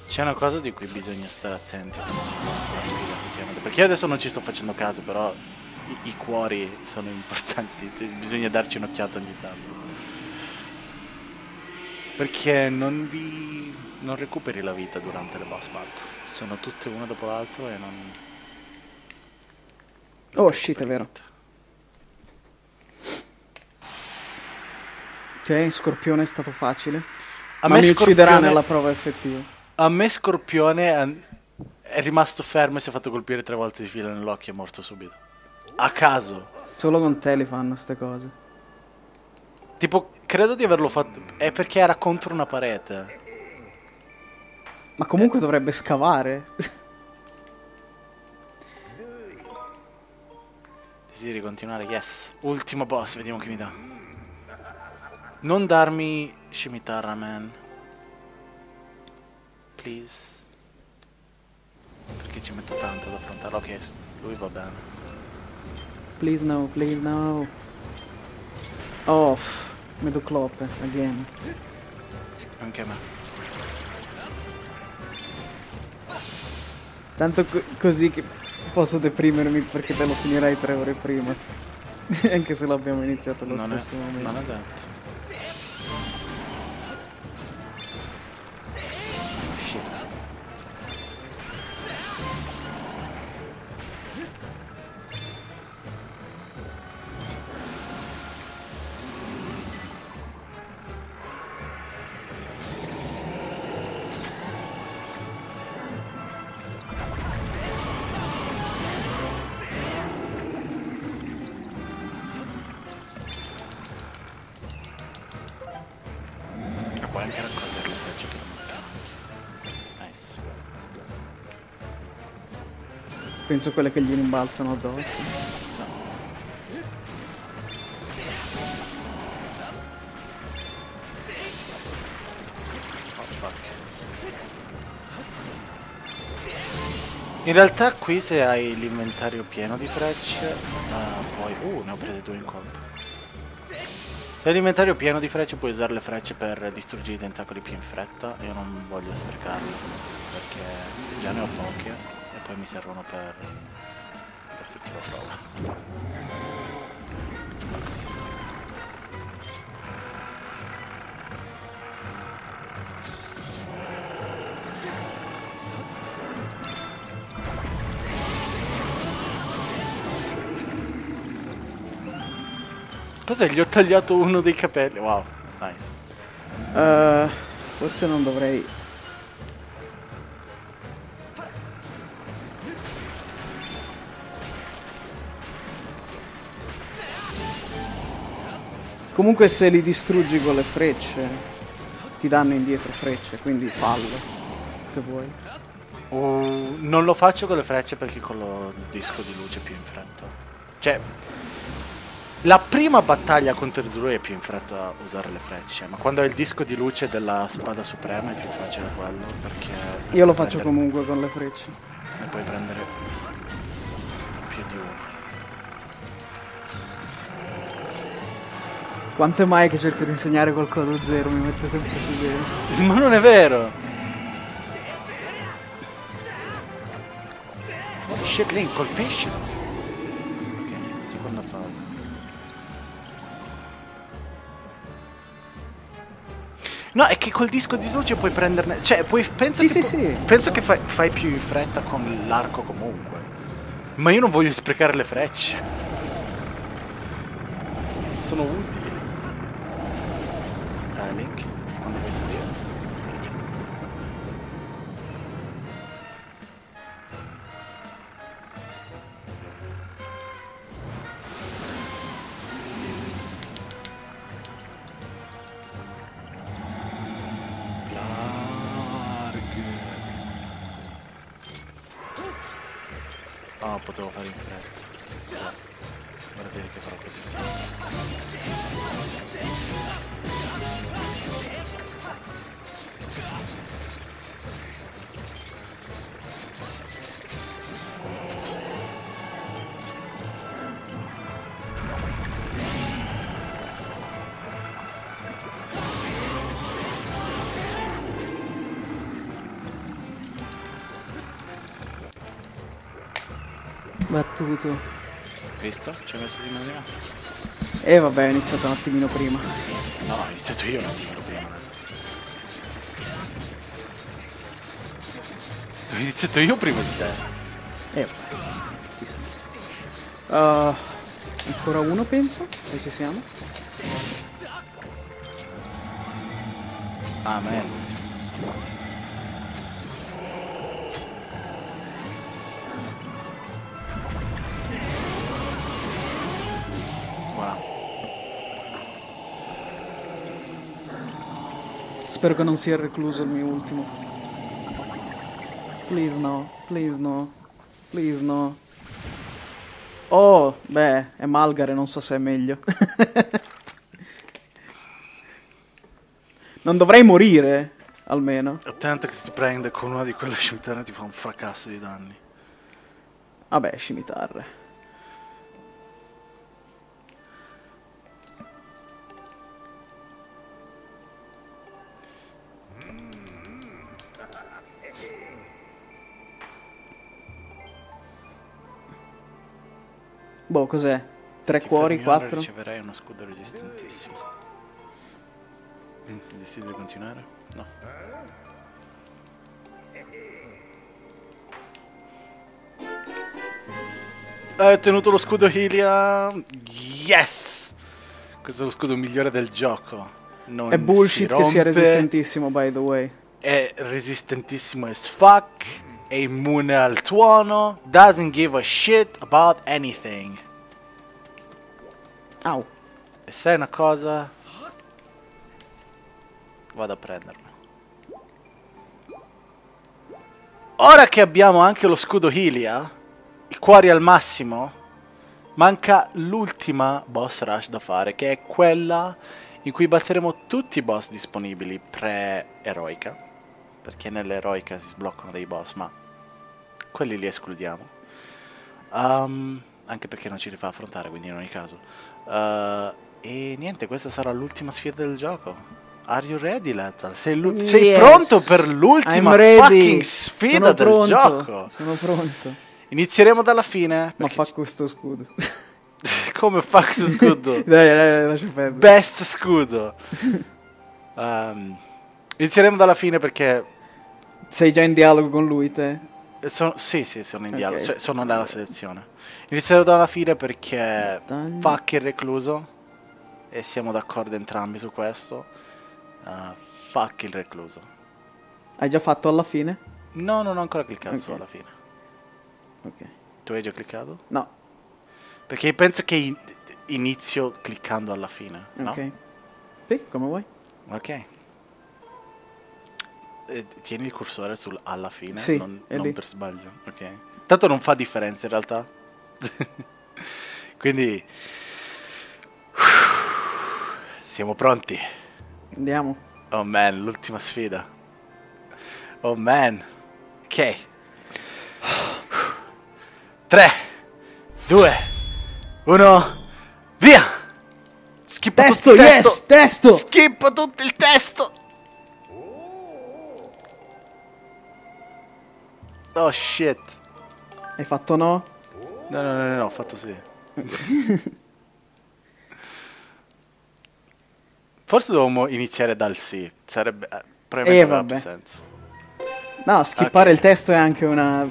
[SPEAKER 2] C'è una cosa di cui bisogna stare attenti la sfida, effettivamente. Perché io adesso non ci sto facendo caso, però i, i cuori sono importanti, cioè, bisogna darci un'occhiata ogni tanto. Perché non vi. non recuperi la vita durante le boss battle. Sono tutte una dopo l'altro e non.
[SPEAKER 1] Oh shit, è vero. Ok, scorpione è stato facile.
[SPEAKER 2] A
[SPEAKER 1] ma
[SPEAKER 2] me
[SPEAKER 1] mi ucciderà nella prova effettiva.
[SPEAKER 2] A me Scorpione è- rimasto fermo e si è fatto colpire tre volte di fila nell'occhio e è morto subito. A caso.
[SPEAKER 1] Solo con te li fanno ste cose.
[SPEAKER 2] Tipo, credo di averlo fatto. È perché era contro una parete.
[SPEAKER 1] Ma comunque dovrebbe scavare.
[SPEAKER 2] Desideri continuare? Yes. Ultimo boss, vediamo che mi dà. Non darmi scimitarra, man. Please. Perché ci metto tanto ad affrontarlo. Ok, lui va bene.
[SPEAKER 1] please no, please no. Oh. Cloppe, again.
[SPEAKER 2] Anche a me.
[SPEAKER 1] Tanto co- così che posso deprimermi perché te lo finirai tre ore prima. Anche se l'abbiamo iniziato allo
[SPEAKER 2] Non è,
[SPEAKER 1] stesso momento.
[SPEAKER 2] non è detto.
[SPEAKER 1] Penso quelle che gli rimbalzano addosso.
[SPEAKER 2] So. Oh. In realtà qui se hai l'inventario pieno di frecce, ah, puoi... Uh, ne ho prese due in colpo. Se hai l'inventario pieno di frecce puoi usare le frecce per distruggere i tentacoli più in fretta. Io non voglio sprecarle perché già ne ho poche poi mi servono per l'effettiva prova. Cos'è? Gli ho tagliato uno dei capelli. Wow, nice.
[SPEAKER 1] Eh, forse non dovrei... Comunque se li distruggi con le frecce ti danno indietro frecce, quindi fallo se vuoi.
[SPEAKER 2] Uh, non lo faccio con le frecce perché con lo disco di luce è più in fretta. Cioè, la prima battaglia contro di lui è più in fretta usare le frecce, ma quando hai il disco di luce della spada suprema è più facile quello perché...
[SPEAKER 1] Io lo faccio
[SPEAKER 2] prendere-
[SPEAKER 1] comunque con le frecce.
[SPEAKER 2] Ne puoi prendere più di uno.
[SPEAKER 1] Quanto è mai che cerco di insegnare qualcosa a zero, mi mette sempre su zero.
[SPEAKER 2] Ma non è vero! Shit, Link, colpisci! Ok, seconda fase. No, è che col disco di luce puoi prenderne... Cioè, puoi... Penso
[SPEAKER 1] Sì,
[SPEAKER 2] che,
[SPEAKER 1] sì,
[SPEAKER 2] pu-
[SPEAKER 1] sì.
[SPEAKER 2] penso che fai, fai più in fretta con l'arco comunque. Ma io non voglio sprecare le frecce. Sono utili. Eh, Link, quando vuoi
[SPEAKER 1] Battuto.
[SPEAKER 2] Visto? Ci hai messo di meno?
[SPEAKER 1] E vabbè, ho iniziato un attimino prima.
[SPEAKER 2] No, ho iniziato io un attimo prima. Ho iniziato io prima di te.
[SPEAKER 1] E vabbè. chissà. Uh, ancora uno penso? E ci siamo?
[SPEAKER 2] Ah,
[SPEAKER 1] Spero che non sia recluso il mio ultimo. Please no, please no, please no. Oh, beh, è Malgare, non so se è meglio. non dovrei morire, almeno.
[SPEAKER 2] Attento che se ti prende con una di quelle scimitarre ti fa un fracasso di danni.
[SPEAKER 1] Vabbè, scimitarre. Boh, cos'è? Tre
[SPEAKER 2] Ti
[SPEAKER 1] cuori, quattro?
[SPEAKER 2] riceverai uno scudo resistentissimo. Desideri continuare? No. Hai ottenuto lo scudo Hylia. Yes! Questo è lo scudo migliore del gioco. Non
[SPEAKER 1] È bullshit
[SPEAKER 2] si
[SPEAKER 1] che sia resistentissimo, by the way.
[SPEAKER 2] È resistentissimo as fuck. È immune al tuono. Doesn't give a shit about anything.
[SPEAKER 1] Au.
[SPEAKER 2] E sai una cosa? Vado a prenderlo. Ora che abbiamo anche lo scudo Hylia, i cuori al massimo, manca l'ultima boss rush da fare, che è quella in cui batteremo tutti i boss disponibili pre-eroica, perché nell'eroica si sbloccano dei boss, ma quelli li escludiamo. Um, anche perché non ci rifà affrontare, quindi in ogni caso. Uh, e niente, questa sarà l'ultima sfida del gioco. Are you ready, Lethal? Sei, lu- sei
[SPEAKER 1] Yes.
[SPEAKER 2] pronto per l'ultima fucking sfida
[SPEAKER 1] Sono
[SPEAKER 2] del
[SPEAKER 1] pronto.
[SPEAKER 2] gioco?
[SPEAKER 1] Sono pronto.
[SPEAKER 2] Inizieremo dalla fine.
[SPEAKER 1] Ma fa questo scudo.
[SPEAKER 2] Come fa questo scudo?
[SPEAKER 1] dai, dai, dai, lascia perdere.
[SPEAKER 2] Best scudo. Um, inizieremo dalla fine perché
[SPEAKER 1] Sei già in dialogo con lui, te?
[SPEAKER 2] Sono, sì, sì, sono in dialogo, cioè, sono nella selezione. Inizierò dalla fine perché fuck il recluso e siamo d'accordo entrambi su questo. Uh, fuck il recluso.
[SPEAKER 1] Hai già fatto alla fine?
[SPEAKER 2] No, non ho ancora cliccato su
[SPEAKER 1] Ok.
[SPEAKER 2] alla fine.
[SPEAKER 1] Ok.
[SPEAKER 2] Tu hai già cliccato?
[SPEAKER 1] No.
[SPEAKER 2] Perché penso che in- inizio cliccando alla fine, no?
[SPEAKER 1] Ok. Sì, come vuoi.
[SPEAKER 2] Ok. Eh, tieni il cursore sul alla fine,
[SPEAKER 1] Sì,
[SPEAKER 2] non, non per sbaglio. Ok. Tanto non fa differenza in realtà. Quindi siamo pronti.
[SPEAKER 1] Andiamo.
[SPEAKER 2] Oh man, l'ultima sfida. Oh man. Ok. 3 2 1 Via! Schippa
[SPEAKER 1] Testo,
[SPEAKER 2] tutto il
[SPEAKER 1] yes, testo!
[SPEAKER 2] Schippa tutto il testo. Oh shit.
[SPEAKER 1] Hai fatto no?
[SPEAKER 2] No, no, no, no, no, ho fatto sì. Forse dovevamo iniziare dal sì. Sarebbe. eh, Probabilmente
[SPEAKER 1] Eh, vabbè.
[SPEAKER 2] senso.
[SPEAKER 1] No, skippare
[SPEAKER 2] Ok.
[SPEAKER 1] il testo è anche una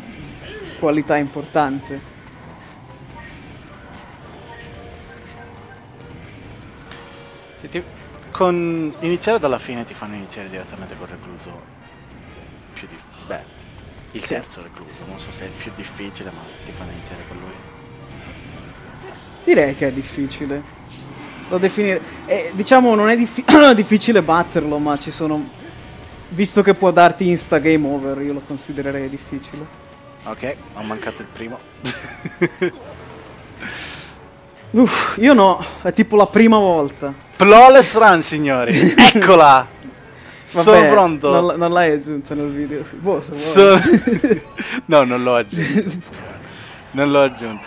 [SPEAKER 1] qualità importante.
[SPEAKER 2] Ti- con iniziare dalla fine ti fanno iniziare direttamente col recluso più difficile. Il terzo recluso, non so se è il più difficile, ma ti fanno iniziare con lui.
[SPEAKER 1] Direi che è difficile. Da definire. eh, diciamo, non è diffi- difficile batterlo, ma ci sono. Visto che può darti insta game over, io lo considererei difficile.
[SPEAKER 2] Ok, ho mancato il primo.
[SPEAKER 1] Uff, io no, è tipo la prima volta.
[SPEAKER 2] Flawless run, signori. Eccola. Sono pronto.
[SPEAKER 1] Non, non l'hai aggiunta nel video. sì. Boh, se vuoi.
[SPEAKER 2] Sono- no, non l'ho aggiunto. Non l'ho aggiunto.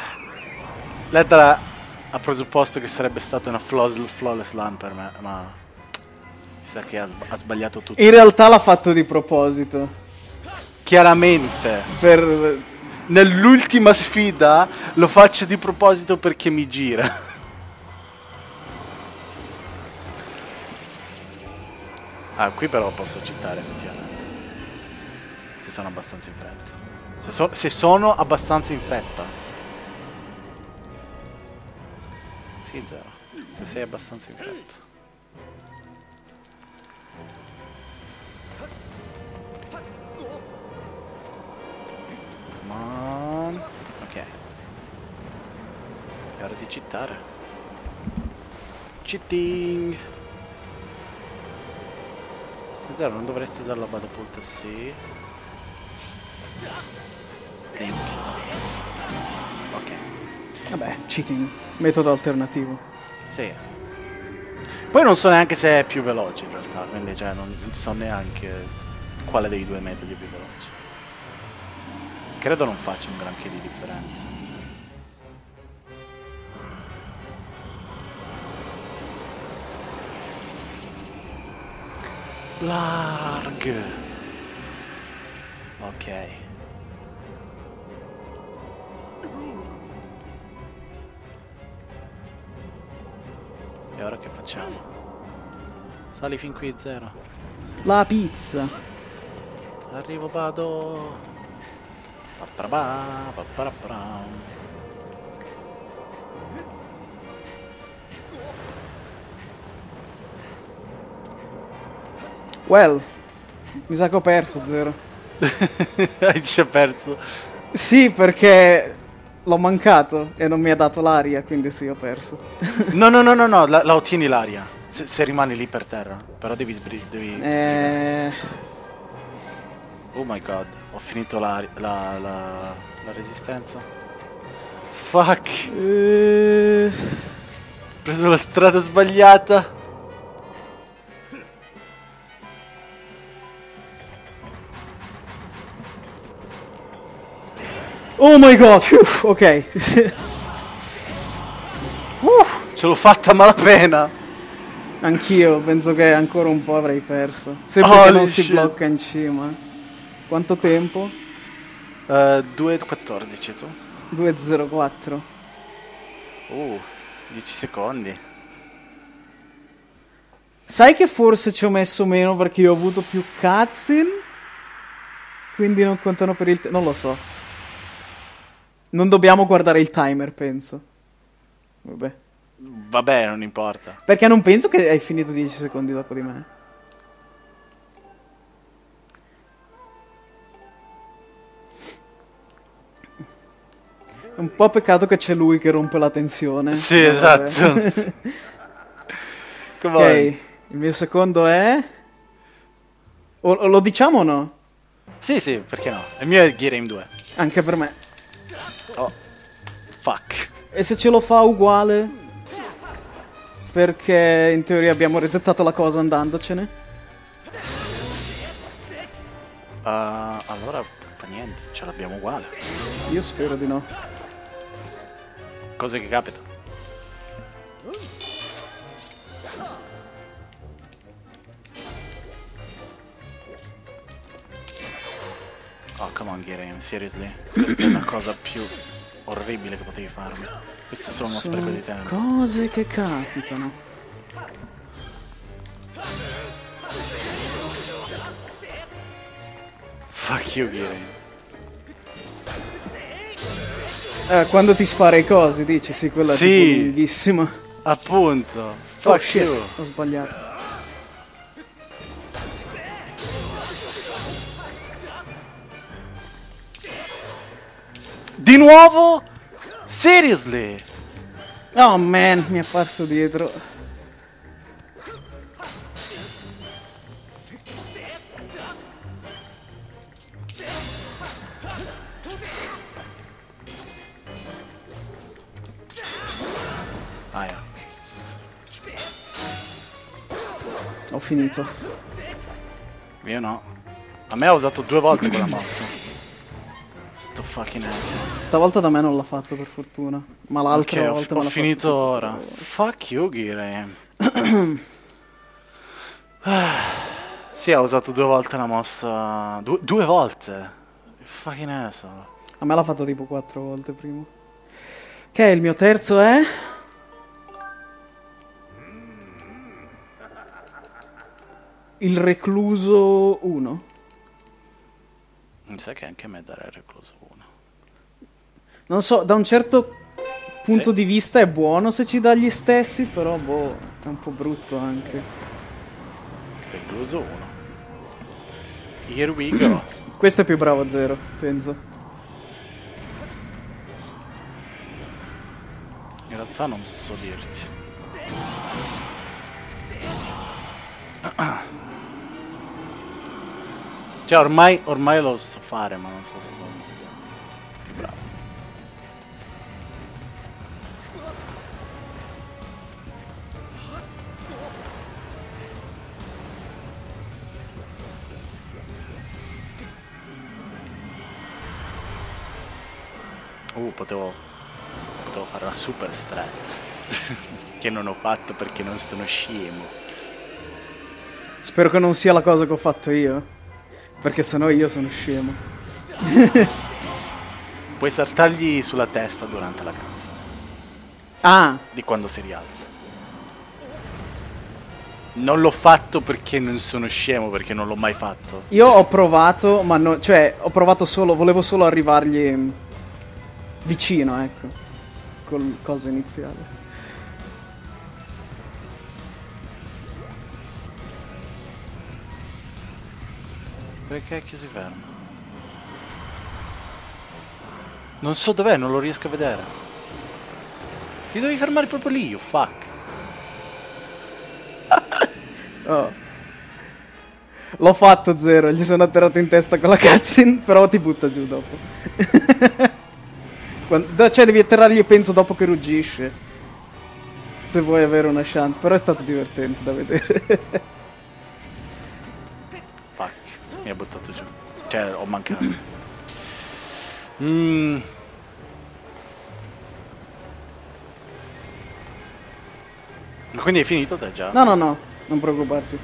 [SPEAKER 2] Lettera ha presupposto che sarebbe stata una flawless, flawless run per me, ma mi sa che ha, ha sbagliato tutto.
[SPEAKER 1] In realtà l'ha fatto di proposito.
[SPEAKER 2] Chiaramente,
[SPEAKER 1] Per.
[SPEAKER 2] nell'ultima sfida lo faccio di proposito perché mi gira. Ah, qui però posso citare effettivamente. Se sono abbastanza in fretta. Se, so- se sono abbastanza in fretta. Sì, zero. Se sei abbastanza in fretta. Come on. Ok. È ora di citare. Cheating. Zero, non dovresti usare la Badapult, sì. Link. Ok.
[SPEAKER 1] Vabbè, cheating. Metodo alternativo.
[SPEAKER 2] Sì. Poi non so neanche se è più veloce in realtà, quindi cioè non non so neanche quale dei due metodi è più veloce. Credo non faccia un granché di differenza. Larg. Ok. E ora che facciamo? Sali fin qui, zero.
[SPEAKER 1] La pizza.
[SPEAKER 2] Arrivo, vado. Papparabà, papparabà.
[SPEAKER 1] Well, mi sa che ho perso, Zero.
[SPEAKER 2] Hai già perso.
[SPEAKER 1] Sì, perché l'ho mancato e non mi ha dato l'aria, quindi sì, ho perso.
[SPEAKER 2] No, no, no, no, no, la, la ottieni l'aria. Se, se rimani lì per terra. Però devi sbri- devi
[SPEAKER 1] Eh,
[SPEAKER 2] Oh my god, ho finito la, la, la, la resistenza. Fuck,
[SPEAKER 1] eh,
[SPEAKER 2] ho preso la strada sbagliata.
[SPEAKER 1] Oh my god, Uff, ok.
[SPEAKER 2] Ce l'ho fatta a malapena.
[SPEAKER 1] Anch'io penso che ancora un po' avrei perso. Sempre
[SPEAKER 2] Holy
[SPEAKER 1] che non si
[SPEAKER 2] shit.
[SPEAKER 1] blocca in cima. Quanto tempo?
[SPEAKER 2] Uh, 2.14 tu?
[SPEAKER 1] 2.04.
[SPEAKER 2] Uh, 10 secondi.
[SPEAKER 1] Sai che forse ci ho messo meno perché io ho avuto più cutscene? Quindi non contano per il... te- non lo so. Non dobbiamo guardare il timer, penso. Vabbè.
[SPEAKER 2] Vabbè, non importa.
[SPEAKER 1] Perché non penso che hai finito 10 secondi dopo di me. È un po' peccato che c'è lui che rompe la tensione.
[SPEAKER 2] Sì, esatto.
[SPEAKER 1] Ok,
[SPEAKER 2] on.
[SPEAKER 1] il mio secondo è... O, lo diciamo o no?
[SPEAKER 2] Sì, sì, perché no? Il mio è Gear Aim 2.
[SPEAKER 1] Anche per me.
[SPEAKER 2] Oh, fuck.
[SPEAKER 1] E se ce lo fa uguale? Perché in teoria abbiamo resettato la cosa andandocene.
[SPEAKER 2] Uh, allora, niente, ce l'abbiamo uguale.
[SPEAKER 1] Io spero di no.
[SPEAKER 2] Cose che capita. Oh, come on, Aim, seriously. Questa è la cosa più orribile che potevi farmi. Questo è solo uno spreco di tempo.
[SPEAKER 1] cose che capitano.
[SPEAKER 2] Fuck you, Aim.
[SPEAKER 1] Eh, quando ti spara i cosi, dici, sì, quella
[SPEAKER 2] Sì.
[SPEAKER 1] è lunghissima.
[SPEAKER 2] Appunto.
[SPEAKER 1] Oh
[SPEAKER 2] Fuck
[SPEAKER 1] shit,
[SPEAKER 2] you.
[SPEAKER 1] ho sbagliato.
[SPEAKER 2] Di nuovo? Seriously?
[SPEAKER 1] Oh man, mi è apparso dietro.
[SPEAKER 2] Ah, yeah.
[SPEAKER 1] Ho finito.
[SPEAKER 2] Io no. A me ha usato due volte quella mossa. Sto fucking ass.
[SPEAKER 1] Stavolta da me non l'ha fatto per fortuna. Ma l'altra
[SPEAKER 2] Ok, ho,
[SPEAKER 1] volta
[SPEAKER 2] ho
[SPEAKER 1] l'ha
[SPEAKER 2] finito
[SPEAKER 1] fatto.
[SPEAKER 2] ora. Fuck you, Gire. sì, ha usato due volte la mossa. Due, due volte. Fucking asshole.
[SPEAKER 1] A me l'ha fatto tipo quattro volte prima. Ok, il mio terzo è... Il recluso 1.
[SPEAKER 2] Mi sa che anche a me dare il recluso uno.
[SPEAKER 1] Non so, da un certo punto
[SPEAKER 2] Sì.
[SPEAKER 1] di vista è buono se ci dà gli stessi, però boh, è un po' brutto anche.
[SPEAKER 2] Recluso uno. Here we go.
[SPEAKER 1] Questo è più bravo a zero, penso.
[SPEAKER 2] In realtà non so dirti. Cioè ormai, ormai lo so fare, ma non so se sono più bravo. Uh, potevo, potevo fare la super strat. che non ho fatto perché non sono scemo.
[SPEAKER 1] Spero che non sia la cosa che ho fatto io. Perché sennò io sono scemo.
[SPEAKER 2] Puoi saltargli sulla testa durante la canzone.
[SPEAKER 1] Ah,
[SPEAKER 2] Di quando si rialza. Non l'ho fatto perché non sono scemo, perché non l'ho mai fatto.
[SPEAKER 1] Io ho provato, ma no, cioè, ho provato solo, volevo solo arrivargli vicino, ecco, col coso iniziale.
[SPEAKER 2] Perché che si ferma? Non so dov'è, non lo riesco a vedere. Ti devi fermare proprio lì, you fuck.
[SPEAKER 1] Oh. L'ho fatto zero, gli sono atterrato in testa con la cutscene, però ti butta giù dopo. Quando- cioè devi atterrargli, penso, dopo che ruggisce. Se vuoi avere una chance, però è stato divertente da vedere.
[SPEAKER 2] Fuck, mi ha buttato giù. Cioè, ho mancato. Mm. Ma quindi hai finito te già?
[SPEAKER 1] no, no, no, non preoccuparti.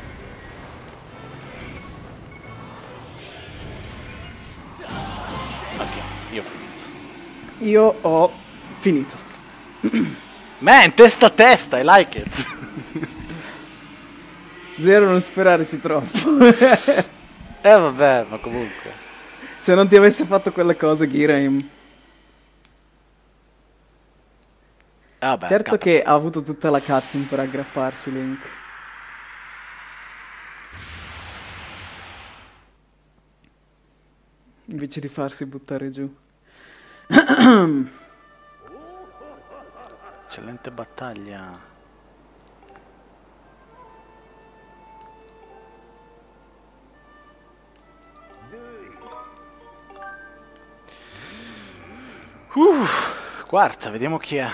[SPEAKER 2] Io ho finito. Man, testa a testa, I like it.
[SPEAKER 1] Zero, non sperarci troppo.
[SPEAKER 2] eh vabbè, ma comunque.
[SPEAKER 1] Se non ti avesse fatto quelle cose, Girahim.
[SPEAKER 2] Eh, vabbè,
[SPEAKER 1] Certo
[SPEAKER 2] cap-
[SPEAKER 1] che ha avuto tutta la cutscene per aggrapparsi Link. Invece di farsi buttare giù.
[SPEAKER 2] Eccellente battaglia. Uh, quarta, vediamo chi è.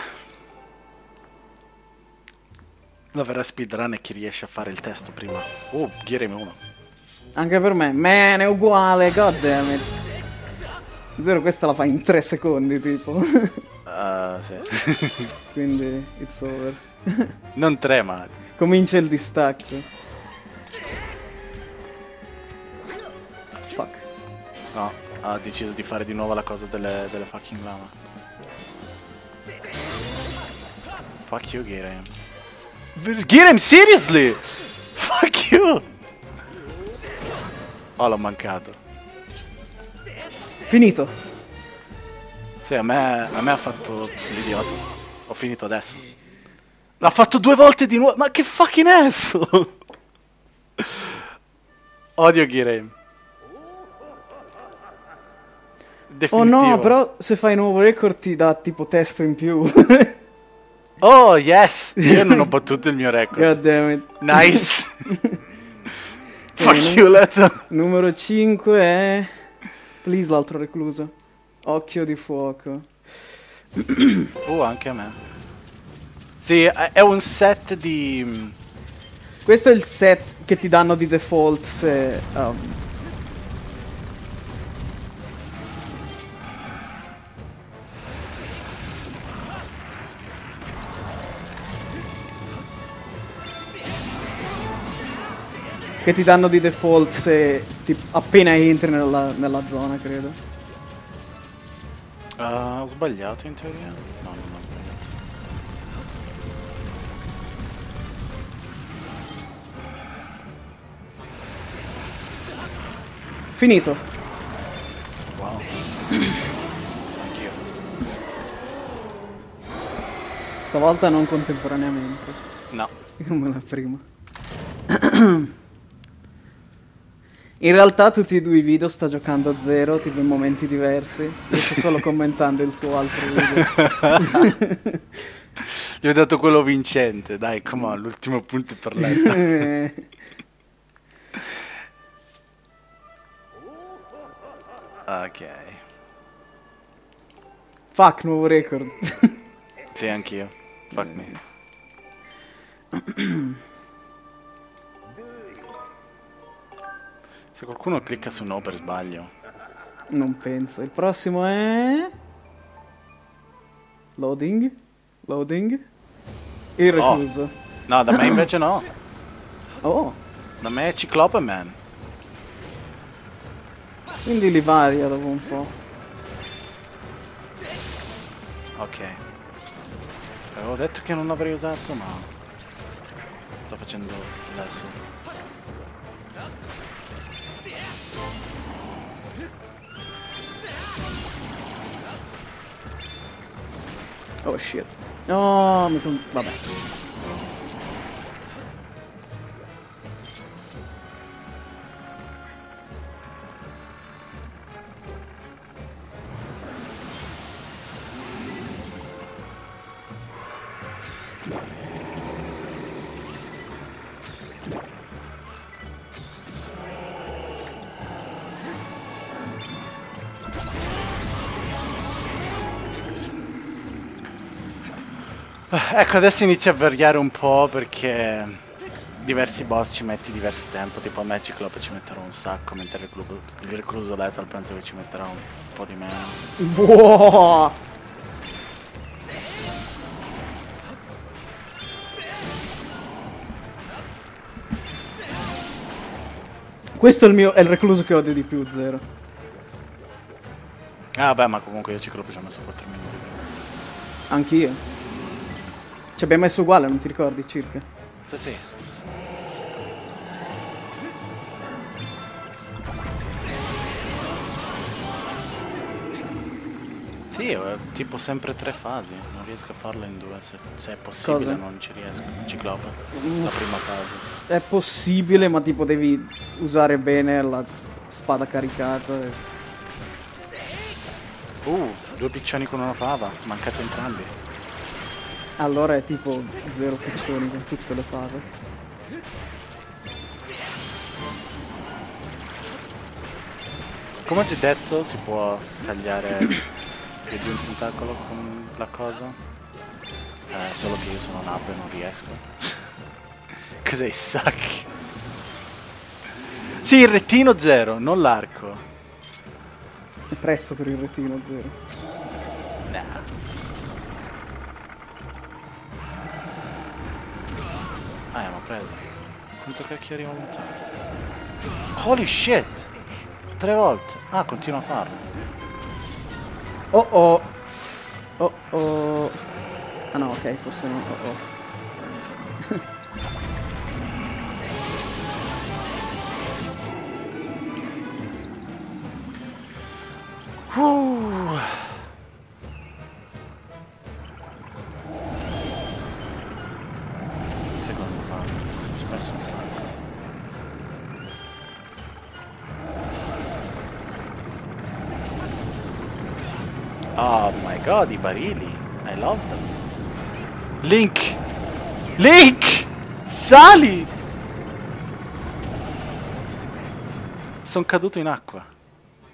[SPEAKER 2] La vera speedrun è chi riesce a fare il testo prima. Oh, Ghiremi uno.
[SPEAKER 1] Anche per me. Man, è uguale, god damn it. Zero, questa la fa in 3 secondi, tipo.
[SPEAKER 2] Ah, sì.
[SPEAKER 1] Quindi, it's over.
[SPEAKER 2] non tre, ma
[SPEAKER 1] Comincia il distacco. Fuck.
[SPEAKER 2] no, ha deciso di fare di nuovo la cosa delle, delle fucking lama. Fuck you, Girem. Girem, seriously? Fuck you! Oh, l'ho mancato.
[SPEAKER 1] Finito.
[SPEAKER 2] Sì, a me, a me ha fatto l'idiota. Ho finito adesso. L'ha fatto due volte di nuovo. Ma che fucking asso! Odio Girem.
[SPEAKER 1] Oh no, però se fai nuovo record ti dà tipo testo in più.
[SPEAKER 2] Oh, yes! Io non ho battuto il mio record.
[SPEAKER 1] God damn it.
[SPEAKER 2] Nice! Fuck you, Leto.
[SPEAKER 1] Numero 5 è... Please l'altro recluso. Occhio di fuoco.
[SPEAKER 2] Oh, anche a me. Sì, è un set di...
[SPEAKER 1] Questo è il set che ti danno di default se... um, Che ti danno di default se ti- appena entri nella, nella zona, credo.
[SPEAKER 2] Ah, ho sbagliato in teoria? No, non ho sbagliato.
[SPEAKER 1] Finito.
[SPEAKER 2] Wow. Anch'io.
[SPEAKER 1] Stavolta non contemporaneamente.
[SPEAKER 2] No.
[SPEAKER 1] Come la prima. In realtà tutti e due i video sta giocando a zero, tipo in momenti diversi. Io sto solo commentando il suo altro video.
[SPEAKER 2] Gli ho dato quello vincente, dai, come on, l'ultimo punto per lei. ok.
[SPEAKER 1] Fuck, nuovo record.
[SPEAKER 2] Sì, anch'io. Fuck me. Se qualcuno clicca su no per sbaglio.
[SPEAKER 1] non penso. Il prossimo è... Loading? Loading? Il recluso.
[SPEAKER 2] No, da me invece no.
[SPEAKER 1] Oh,
[SPEAKER 2] Da me è Ciclope Man.
[SPEAKER 1] quindi li varia dopo un po'.
[SPEAKER 2] Ok. Avevo detto che non l'avrei usato, ma... sta facendo adesso.
[SPEAKER 1] Oh shit. No, mi son... Vabbè.
[SPEAKER 2] Ecco, adesso inizia a variare un po' perché diversi boss ci metti diverso tempo, tipo a me Ciclope ci metterò un sacco, mentre il, recluso, il recluso lethal penso che ci metterà un po' di meno.
[SPEAKER 1] Wow. Questo è il mio è il recluso che odio di più, zero.
[SPEAKER 2] Ah beh, ma comunque io Ciclope ci ho messo 4 minuti.
[SPEAKER 1] Anch'io. Ci abbiamo messo uguale, non ti ricordi circa?
[SPEAKER 2] Sì, sì. Sì, ho tipo sempre tre fasi, non riesco a farlo in due, se, se è possibile
[SPEAKER 1] Cosa?
[SPEAKER 2] non ci riesco. Ciclope, la prima fase.
[SPEAKER 1] È possibile, ma tipo devi usare bene la spada caricata. e-
[SPEAKER 2] Uh, due piccioni con una fava, mancate entrambi.
[SPEAKER 1] Allora è tipo zero piccioni con tutte le fave.
[SPEAKER 2] Come ho già detto, si può tagliare più di un tentacolo con la cosa. Eh, solo che io sono nabbo e non riesco. Cos'è i sacchi? Sì, il rettino zero, non l'arco.
[SPEAKER 1] È presto per il retino zero.
[SPEAKER 2] Nah. Preso. Quanto cacchio arriva lontano? Holy shit! Tre volte. Ah, continua a farlo.
[SPEAKER 1] Oh oh. Oh oh. Ah no, ok, forse no. Oh oh.
[SPEAKER 2] Oh my god, i barili. I love them. Link! Link! Sali! Sono caduto in acqua.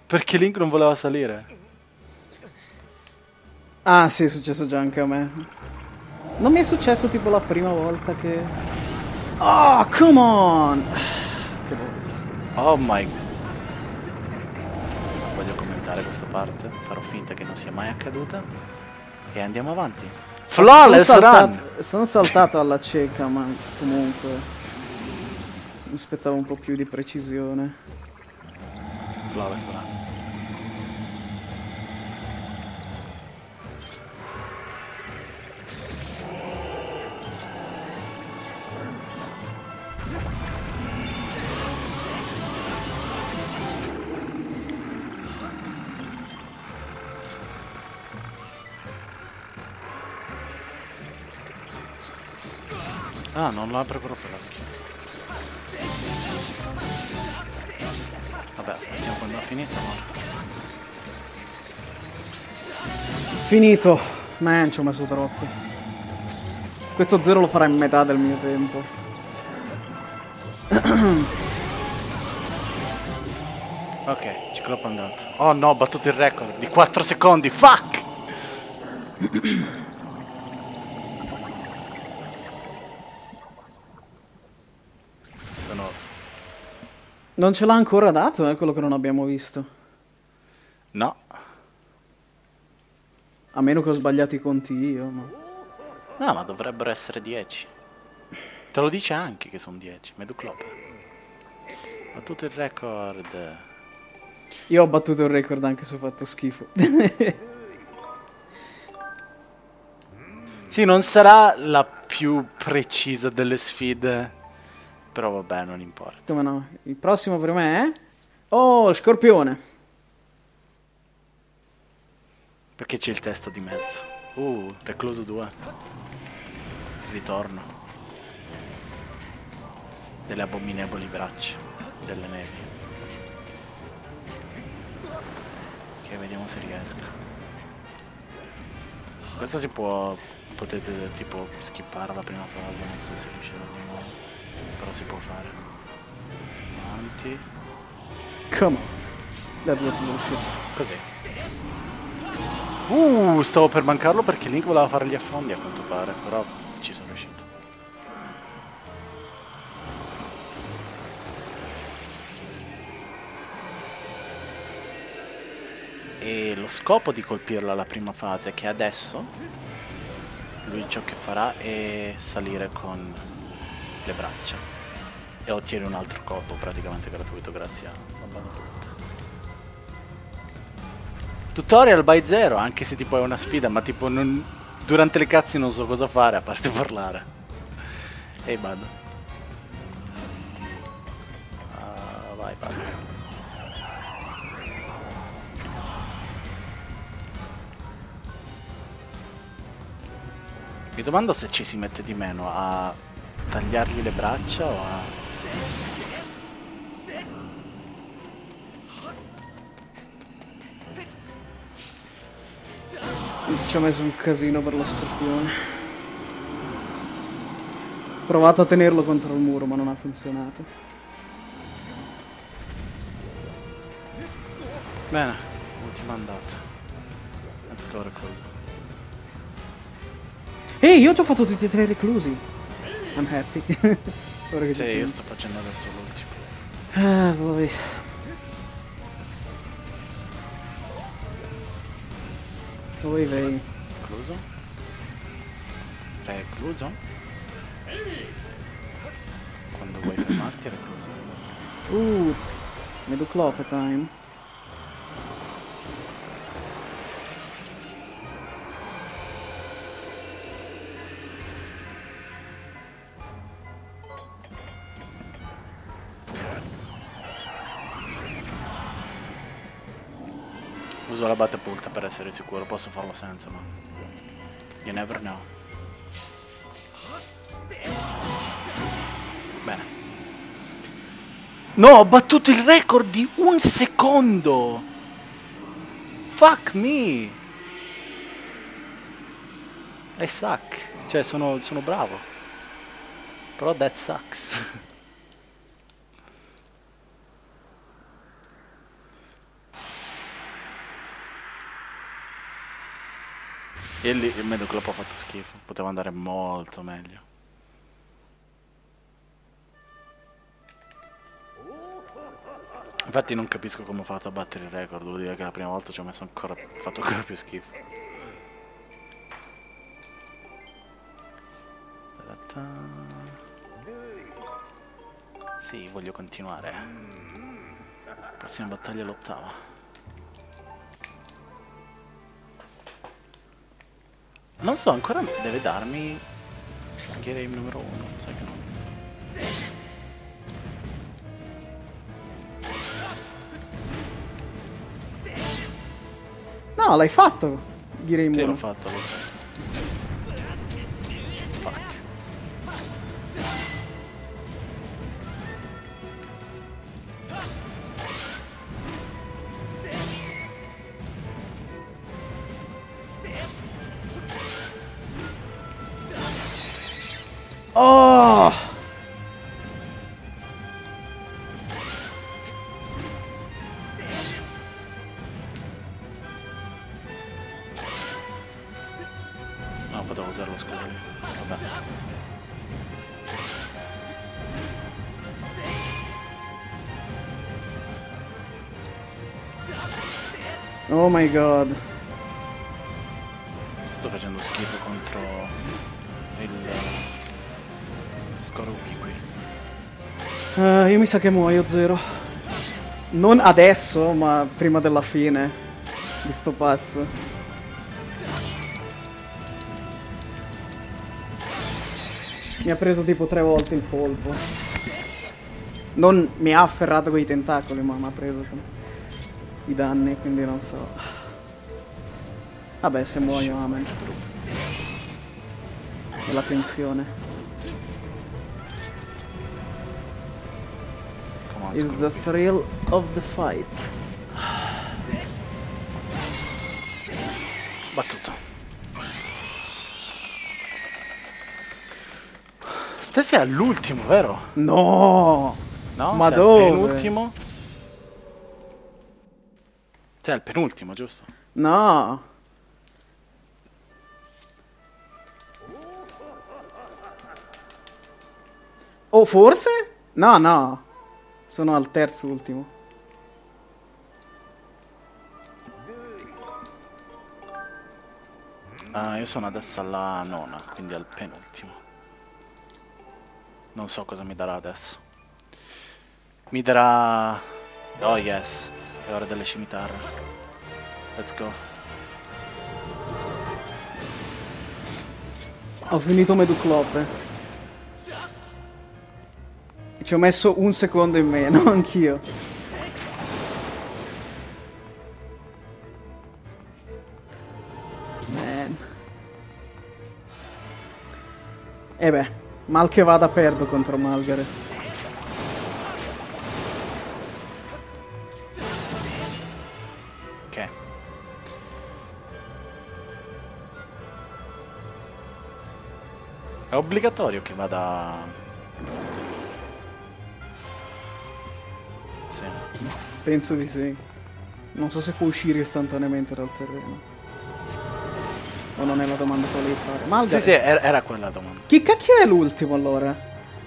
[SPEAKER 2] Perché Link non voleva salire.
[SPEAKER 1] Ah sì, è successo già anche a me. Non mi è successo tipo la prima volta che... Oh, come on! Che voice.
[SPEAKER 2] Oh my... Commentare questa parte, farò finta che non sia mai accaduta. E andiamo avanti. Flawless
[SPEAKER 1] sono
[SPEAKER 2] run!
[SPEAKER 1] saltato, sono saltato alla cieca, ma comunque... Mi aspettavo un po' più di precisione.
[SPEAKER 2] Flawless run. Ah, non lo apre proprio l'occhio. Vabbè, aspettiamo quando ha finito.
[SPEAKER 1] Finito. Man, ci ho messo troppo. Questo zero lo farà in metà del mio tempo.
[SPEAKER 2] Ok, ciclopo andato. Oh no, ho battuto il record di 4 secondi. Fuck! Sono...
[SPEAKER 1] Non ce l'ha ancora dato, è quello che non abbiamo visto.
[SPEAKER 2] No.
[SPEAKER 1] A meno che ho sbagliato i conti io, ma...
[SPEAKER 2] No, ma dovrebbero essere 10. Te lo dice anche che sono 10. Meduclope. Battuto il record.
[SPEAKER 1] Io ho battuto il record anche se ho fatto schifo.
[SPEAKER 2] Sì, non sarà la più precisa delle sfide, però vabbè, non importa.
[SPEAKER 1] Come no? Il prossimo per me è... Oh, scorpione.
[SPEAKER 2] Perché c'è il testo di mezzo. Uh, Recluso 2. Ritorno. Delle abominevoli braccia. Delle nevi. Ok, vediamo se riesco. Questo si può... Potete tipo skippare la prima fase, non so se riuscirò nuovo. Però si può fare. Avanti.
[SPEAKER 1] Come on. That was bullshit.
[SPEAKER 2] Così. Uh, stavo per mancarlo perché Link voleva fare gli affondi a quanto pare, però ci sono riuscito. E lo scopo di colpirla alla prima fase è che adesso lui ciò che farà è salire con le braccia e ottiene un altro colpo praticamente gratuito grazie a una banda punta. Tutorial by zero, anche se tipo è una sfida, ma tipo non- durante le cazzi non so cosa fare a parte parlare. Ehi Bud. Ah, vai Bud. Mi domando se ci si mette di meno a tagliargli le braccia o a...
[SPEAKER 1] Ci ho messo un casino per lo scorpione. Ho provato a tenerlo contro il muro, ma non ha funzionato.
[SPEAKER 2] Bene, ultima andata. Let's go recluso.
[SPEAKER 1] Ehi, io ci ho fatto tutti e tre reclusi. I'm happy. Ora che
[SPEAKER 2] Sì, io
[SPEAKER 1] penso.
[SPEAKER 2] sto facendo adesso l'ultimo.
[SPEAKER 1] Ah, voi. Voi vei.
[SPEAKER 2] Recluso? Recluso? Quando vuoi fermarti recluso.
[SPEAKER 1] Uh, Medoclope time.
[SPEAKER 2] La battapulta per essere sicuro, posso farlo senza, ma... You never know. Bene. No, ho battuto il record di un secondo! Fuck me! I suck. Cioè, sono, sono bravo. Però that sucks. E lì il Medoclop ha fatto schifo. Poteva andare molto meglio. Infatti non capisco come ho fatto a battere il record, vuol dire che la prima volta ci ho messo ancora, fatto ancora più schifo. Sì, voglio continuare. Prossima battaglia l'ottava. Non so, ancora deve darmi Game numero uno, sai che no.
[SPEAKER 1] No, l'hai fatto. Girei
[SPEAKER 2] Sì, l'ho
[SPEAKER 1] muro.
[SPEAKER 2] fatto, lo so.
[SPEAKER 1] My god.
[SPEAKER 2] Sto facendo schifo contro il Scorupi qui.
[SPEAKER 1] Eh, io mi sa che muoio, zero. Non adesso, ma prima della fine di sto passo. Mi ha preso tipo tre volte il polpo. Non mi ha afferrato con i tentacoli, ma mi ha preso i danni, quindi non so. Vabbè, se muoio, amen. E la tensione. Is the thrill of the fight.
[SPEAKER 2] Battuto. Te sei all'ultimo, vero?
[SPEAKER 1] No!
[SPEAKER 2] No?
[SPEAKER 1] Ma
[SPEAKER 2] sei
[SPEAKER 1] dove?
[SPEAKER 2] al Sei al penultimo, giusto?
[SPEAKER 1] No! Oh, forse? No, no. Sono al terzo ultimo.
[SPEAKER 2] Ah, io sono adesso alla nona, quindi al penultimo. Non so cosa mi darà adesso. Mi darà... Oh yes, è ora delle scimitarre. Let's go.
[SPEAKER 1] Ho finito Meduclope. Ci ho messo un secondo in meno, anch'io. Man. E beh, mal che vada perdo contro Malgare.
[SPEAKER 2] È obbligatorio che vada... Sì.
[SPEAKER 1] Penso di sì. Non so se può uscire istantaneamente dal terreno. O non è la domanda che volevi fare. Malgare.
[SPEAKER 2] Sì, sì, era, quella la domanda.
[SPEAKER 1] Chi cacchio è l'ultimo allora?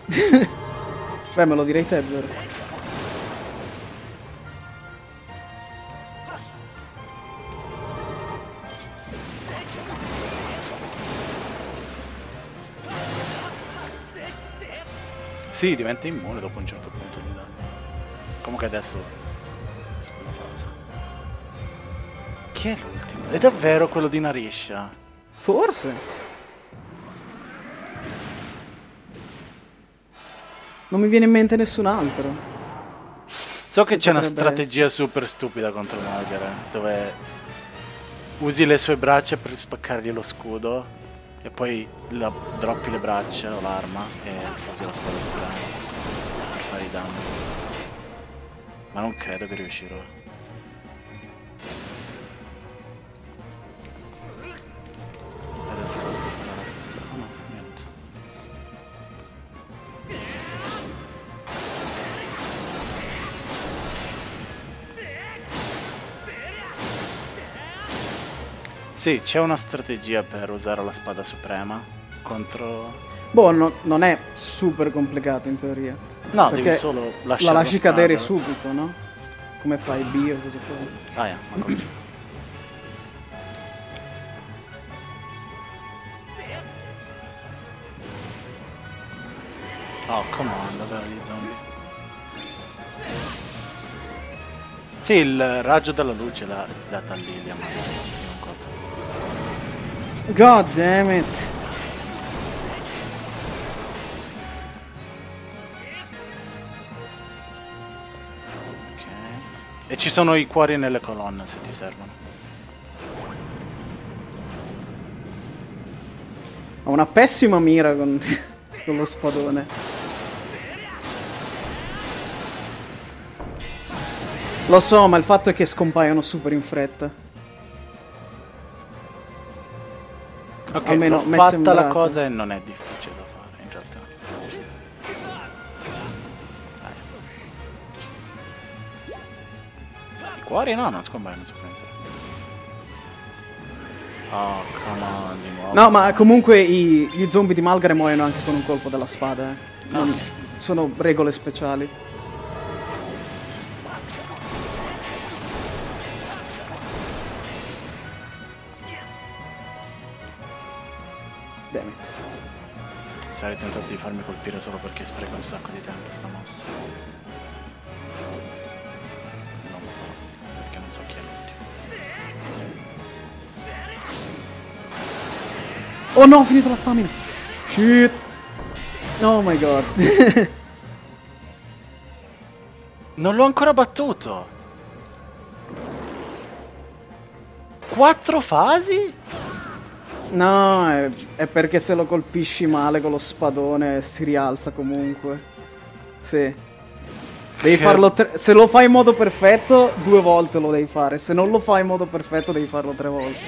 [SPEAKER 1] Beh, me lo direi te, Zero.
[SPEAKER 2] Sì, diventa immune dopo un certo punto di danno. Comunque adesso... Seconda fase. Chi è l'ultimo? È davvero quello di Narisha?
[SPEAKER 1] Forse. Non mi viene in mente nessun altro.
[SPEAKER 2] So che c'è una strategia super stupida contro Margaret, dove usi le sue braccia per spaccargli lo scudo e poi la, droppi le braccia o l'arma e usi la spada suprema per fare i danni. Ma non credo che riuscirò. Sì, c'è una strategia per usare la spada suprema contro...
[SPEAKER 1] Boh, no- non è super complicato in teoria.
[SPEAKER 2] No,
[SPEAKER 1] Perché
[SPEAKER 2] devi solo
[SPEAKER 1] La
[SPEAKER 2] lasciare
[SPEAKER 1] lasci
[SPEAKER 2] spada.
[SPEAKER 1] cadere subito, no? Come fai B o così poi.
[SPEAKER 2] Ah, yeah, ma no. Oh, come on, davvero gli zombie. Sì, il raggio della luce l'ha data a Lilia, ma non colpo.
[SPEAKER 1] God damn it.
[SPEAKER 2] Ok. E ci sono i cuori nelle colonne se ti servono.
[SPEAKER 1] Ho una pessima mira con, con lo spadone. Lo so, ma il fatto è che scompaiono super in fretta.
[SPEAKER 2] Ok,
[SPEAKER 1] Almeno
[SPEAKER 2] l'ho fatta la
[SPEAKER 1] sembrato.
[SPEAKER 2] cosa e non è difficile da fare in realtà. Dai. I cuori no, non scompaiono fretta. Oh, come on, di nuovo.
[SPEAKER 1] No, ma comunque i- gli zombie di Malgare muoiono anche con un colpo della spada. eh. Non- sono regole speciali.
[SPEAKER 2] Sarei tentato di farmi colpire solo perché spreca un sacco di tempo sta mossa. Non lo farò, perché non so chi è l'ultimo.
[SPEAKER 1] Oh no, ho finito la stamina. Shit. Oh my god.
[SPEAKER 2] Non l'ho ancora battuto. Quattro fasi?
[SPEAKER 1] No, è, è perché se lo colpisci male con lo spadone si rialza comunque. Sì. Devi
[SPEAKER 2] Che-
[SPEAKER 1] farlo tre- se lo fai in modo perfetto, due volte lo devi fare. Se non lo fai in modo perfetto, devi farlo tre volte.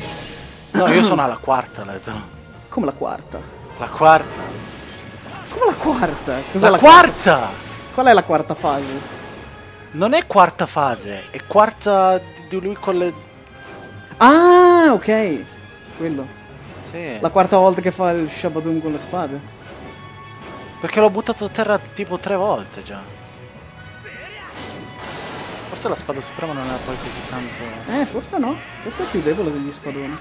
[SPEAKER 2] No, io sono alla quarta, Leto.
[SPEAKER 1] Come la quarta.
[SPEAKER 2] La quarta.
[SPEAKER 1] Come la quarta? Cos'è
[SPEAKER 2] la,
[SPEAKER 1] la,
[SPEAKER 2] quarta!
[SPEAKER 1] Qual è la quarta fase?
[SPEAKER 2] Non è quarta fase, è quarta di- di lui con le...
[SPEAKER 1] Ah, ok. Quello.
[SPEAKER 2] Sì.
[SPEAKER 1] La quarta volta che fa il Shabadoon con le spade.
[SPEAKER 2] Perché l'ho buttato a terra tipo tre volte già. Forse la spada suprema non era poi così tanto...
[SPEAKER 1] Eh, forse no. Forse è più debole degli spadoni.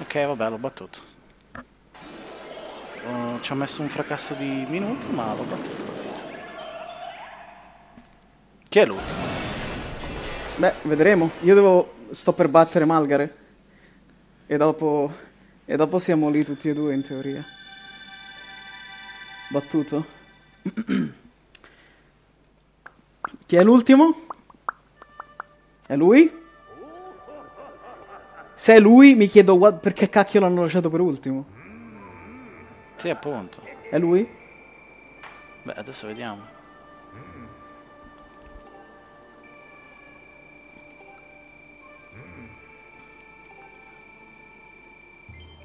[SPEAKER 2] Ok, vabbè, l'ho battuto. Oh, ci ho messo un fracasso di minuti, ma l'ho battuto. Chi è l'ultimo?
[SPEAKER 1] Beh, vedremo. Io devo. Sto per battere Malgare. E dopo. E dopo siamo lì tutti e due in teoria. Battuto. Chi è l'ultimo? È lui? Se è lui, mi chiedo what- perché cacchio l'hanno lasciato per ultimo.
[SPEAKER 2] Sì, appunto.
[SPEAKER 1] È lui?
[SPEAKER 2] Beh, adesso vediamo.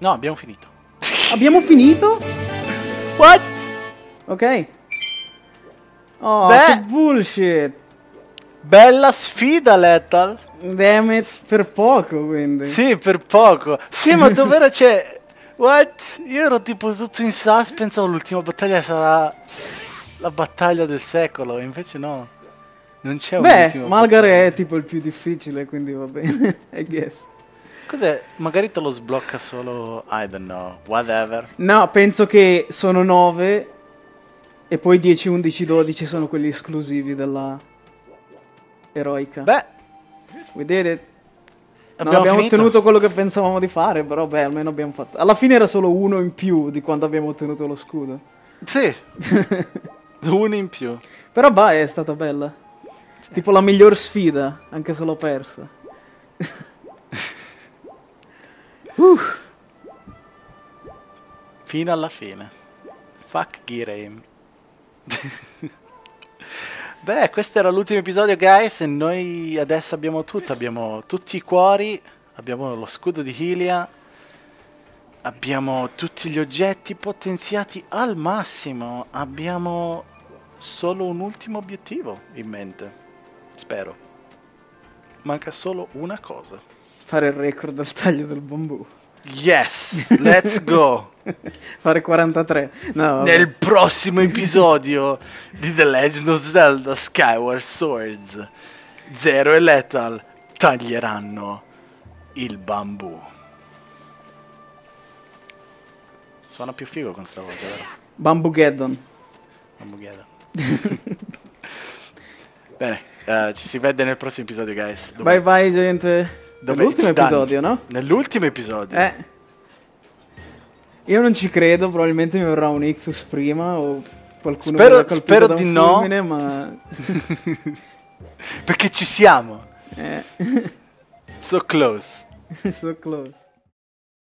[SPEAKER 2] No, abbiamo finito.
[SPEAKER 1] Abbiamo finito?
[SPEAKER 2] What?
[SPEAKER 1] Ok. Oh,
[SPEAKER 2] Beh.
[SPEAKER 1] che bullshit.
[SPEAKER 2] Bella sfida, Lethal.
[SPEAKER 1] Damn it, per poco quindi.
[SPEAKER 2] Sì, per poco. Sì, ma dov'era c'è... What? Io ero tipo tutto in suspense, pensavo l'ultima battaglia sarà la battaglia del secolo, invece no. Non c'è
[SPEAKER 1] Beh,
[SPEAKER 2] un'ultima
[SPEAKER 1] Malgare
[SPEAKER 2] battaglia.
[SPEAKER 1] è tipo il più difficile, quindi va bene, I guess.
[SPEAKER 2] Cos'è? Magari te lo sblocca solo... I don't know. Whatever.
[SPEAKER 1] No, penso che sono 9 e poi 10, 11, 12 sono quelli esclusivi della eroica.
[SPEAKER 2] Beh,
[SPEAKER 1] We did it. Non
[SPEAKER 2] abbiamo,
[SPEAKER 1] ottenuto quello che pensavamo di fare, però beh, almeno abbiamo fatto. Alla fine era solo uno in più di quando abbiamo ottenuto lo scudo.
[SPEAKER 2] Sì. Uno in più.
[SPEAKER 1] Però bah, è stata bella. Tipo la miglior sfida, anche se l'ho persa.
[SPEAKER 2] Fino alla fine. Fuck Girame. Beh, questo era l'ultimo episodio, guys. E noi adesso abbiamo tutto. Abbiamo tutti i cuori. Abbiamo lo scudo di Hylia. Abbiamo tutti gli oggetti potenziati al massimo. Abbiamo solo un ultimo obiettivo in mente. Spero. Manca solo una cosa.
[SPEAKER 1] Fare il record del taglio del bambù.
[SPEAKER 2] Yes, let's go.
[SPEAKER 1] Fare 43. No.
[SPEAKER 2] Nel prossimo episodio di The Legend of Zelda Skyward Swords, Zero e Lethal taglieranno il bambù. Suona più figo con sta voce, vero?
[SPEAKER 1] Bambugeddon.
[SPEAKER 2] Bambugheta. Bene, eh, ci si vede nel prossimo episodio, guys. Dove-
[SPEAKER 1] Bye bye gente.
[SPEAKER 2] Dove
[SPEAKER 1] L'ultimo
[SPEAKER 2] it's done.
[SPEAKER 1] episodio, no?
[SPEAKER 2] Nell'ultimo episodio.
[SPEAKER 1] Eh. Io non ci credo, probabilmente mi verrà un ictus prima o qualcuno
[SPEAKER 2] Spero- spero di no.
[SPEAKER 1] fulmine, ma...
[SPEAKER 2] Perché ci siamo.
[SPEAKER 1] eh,
[SPEAKER 2] So close.
[SPEAKER 1] so close.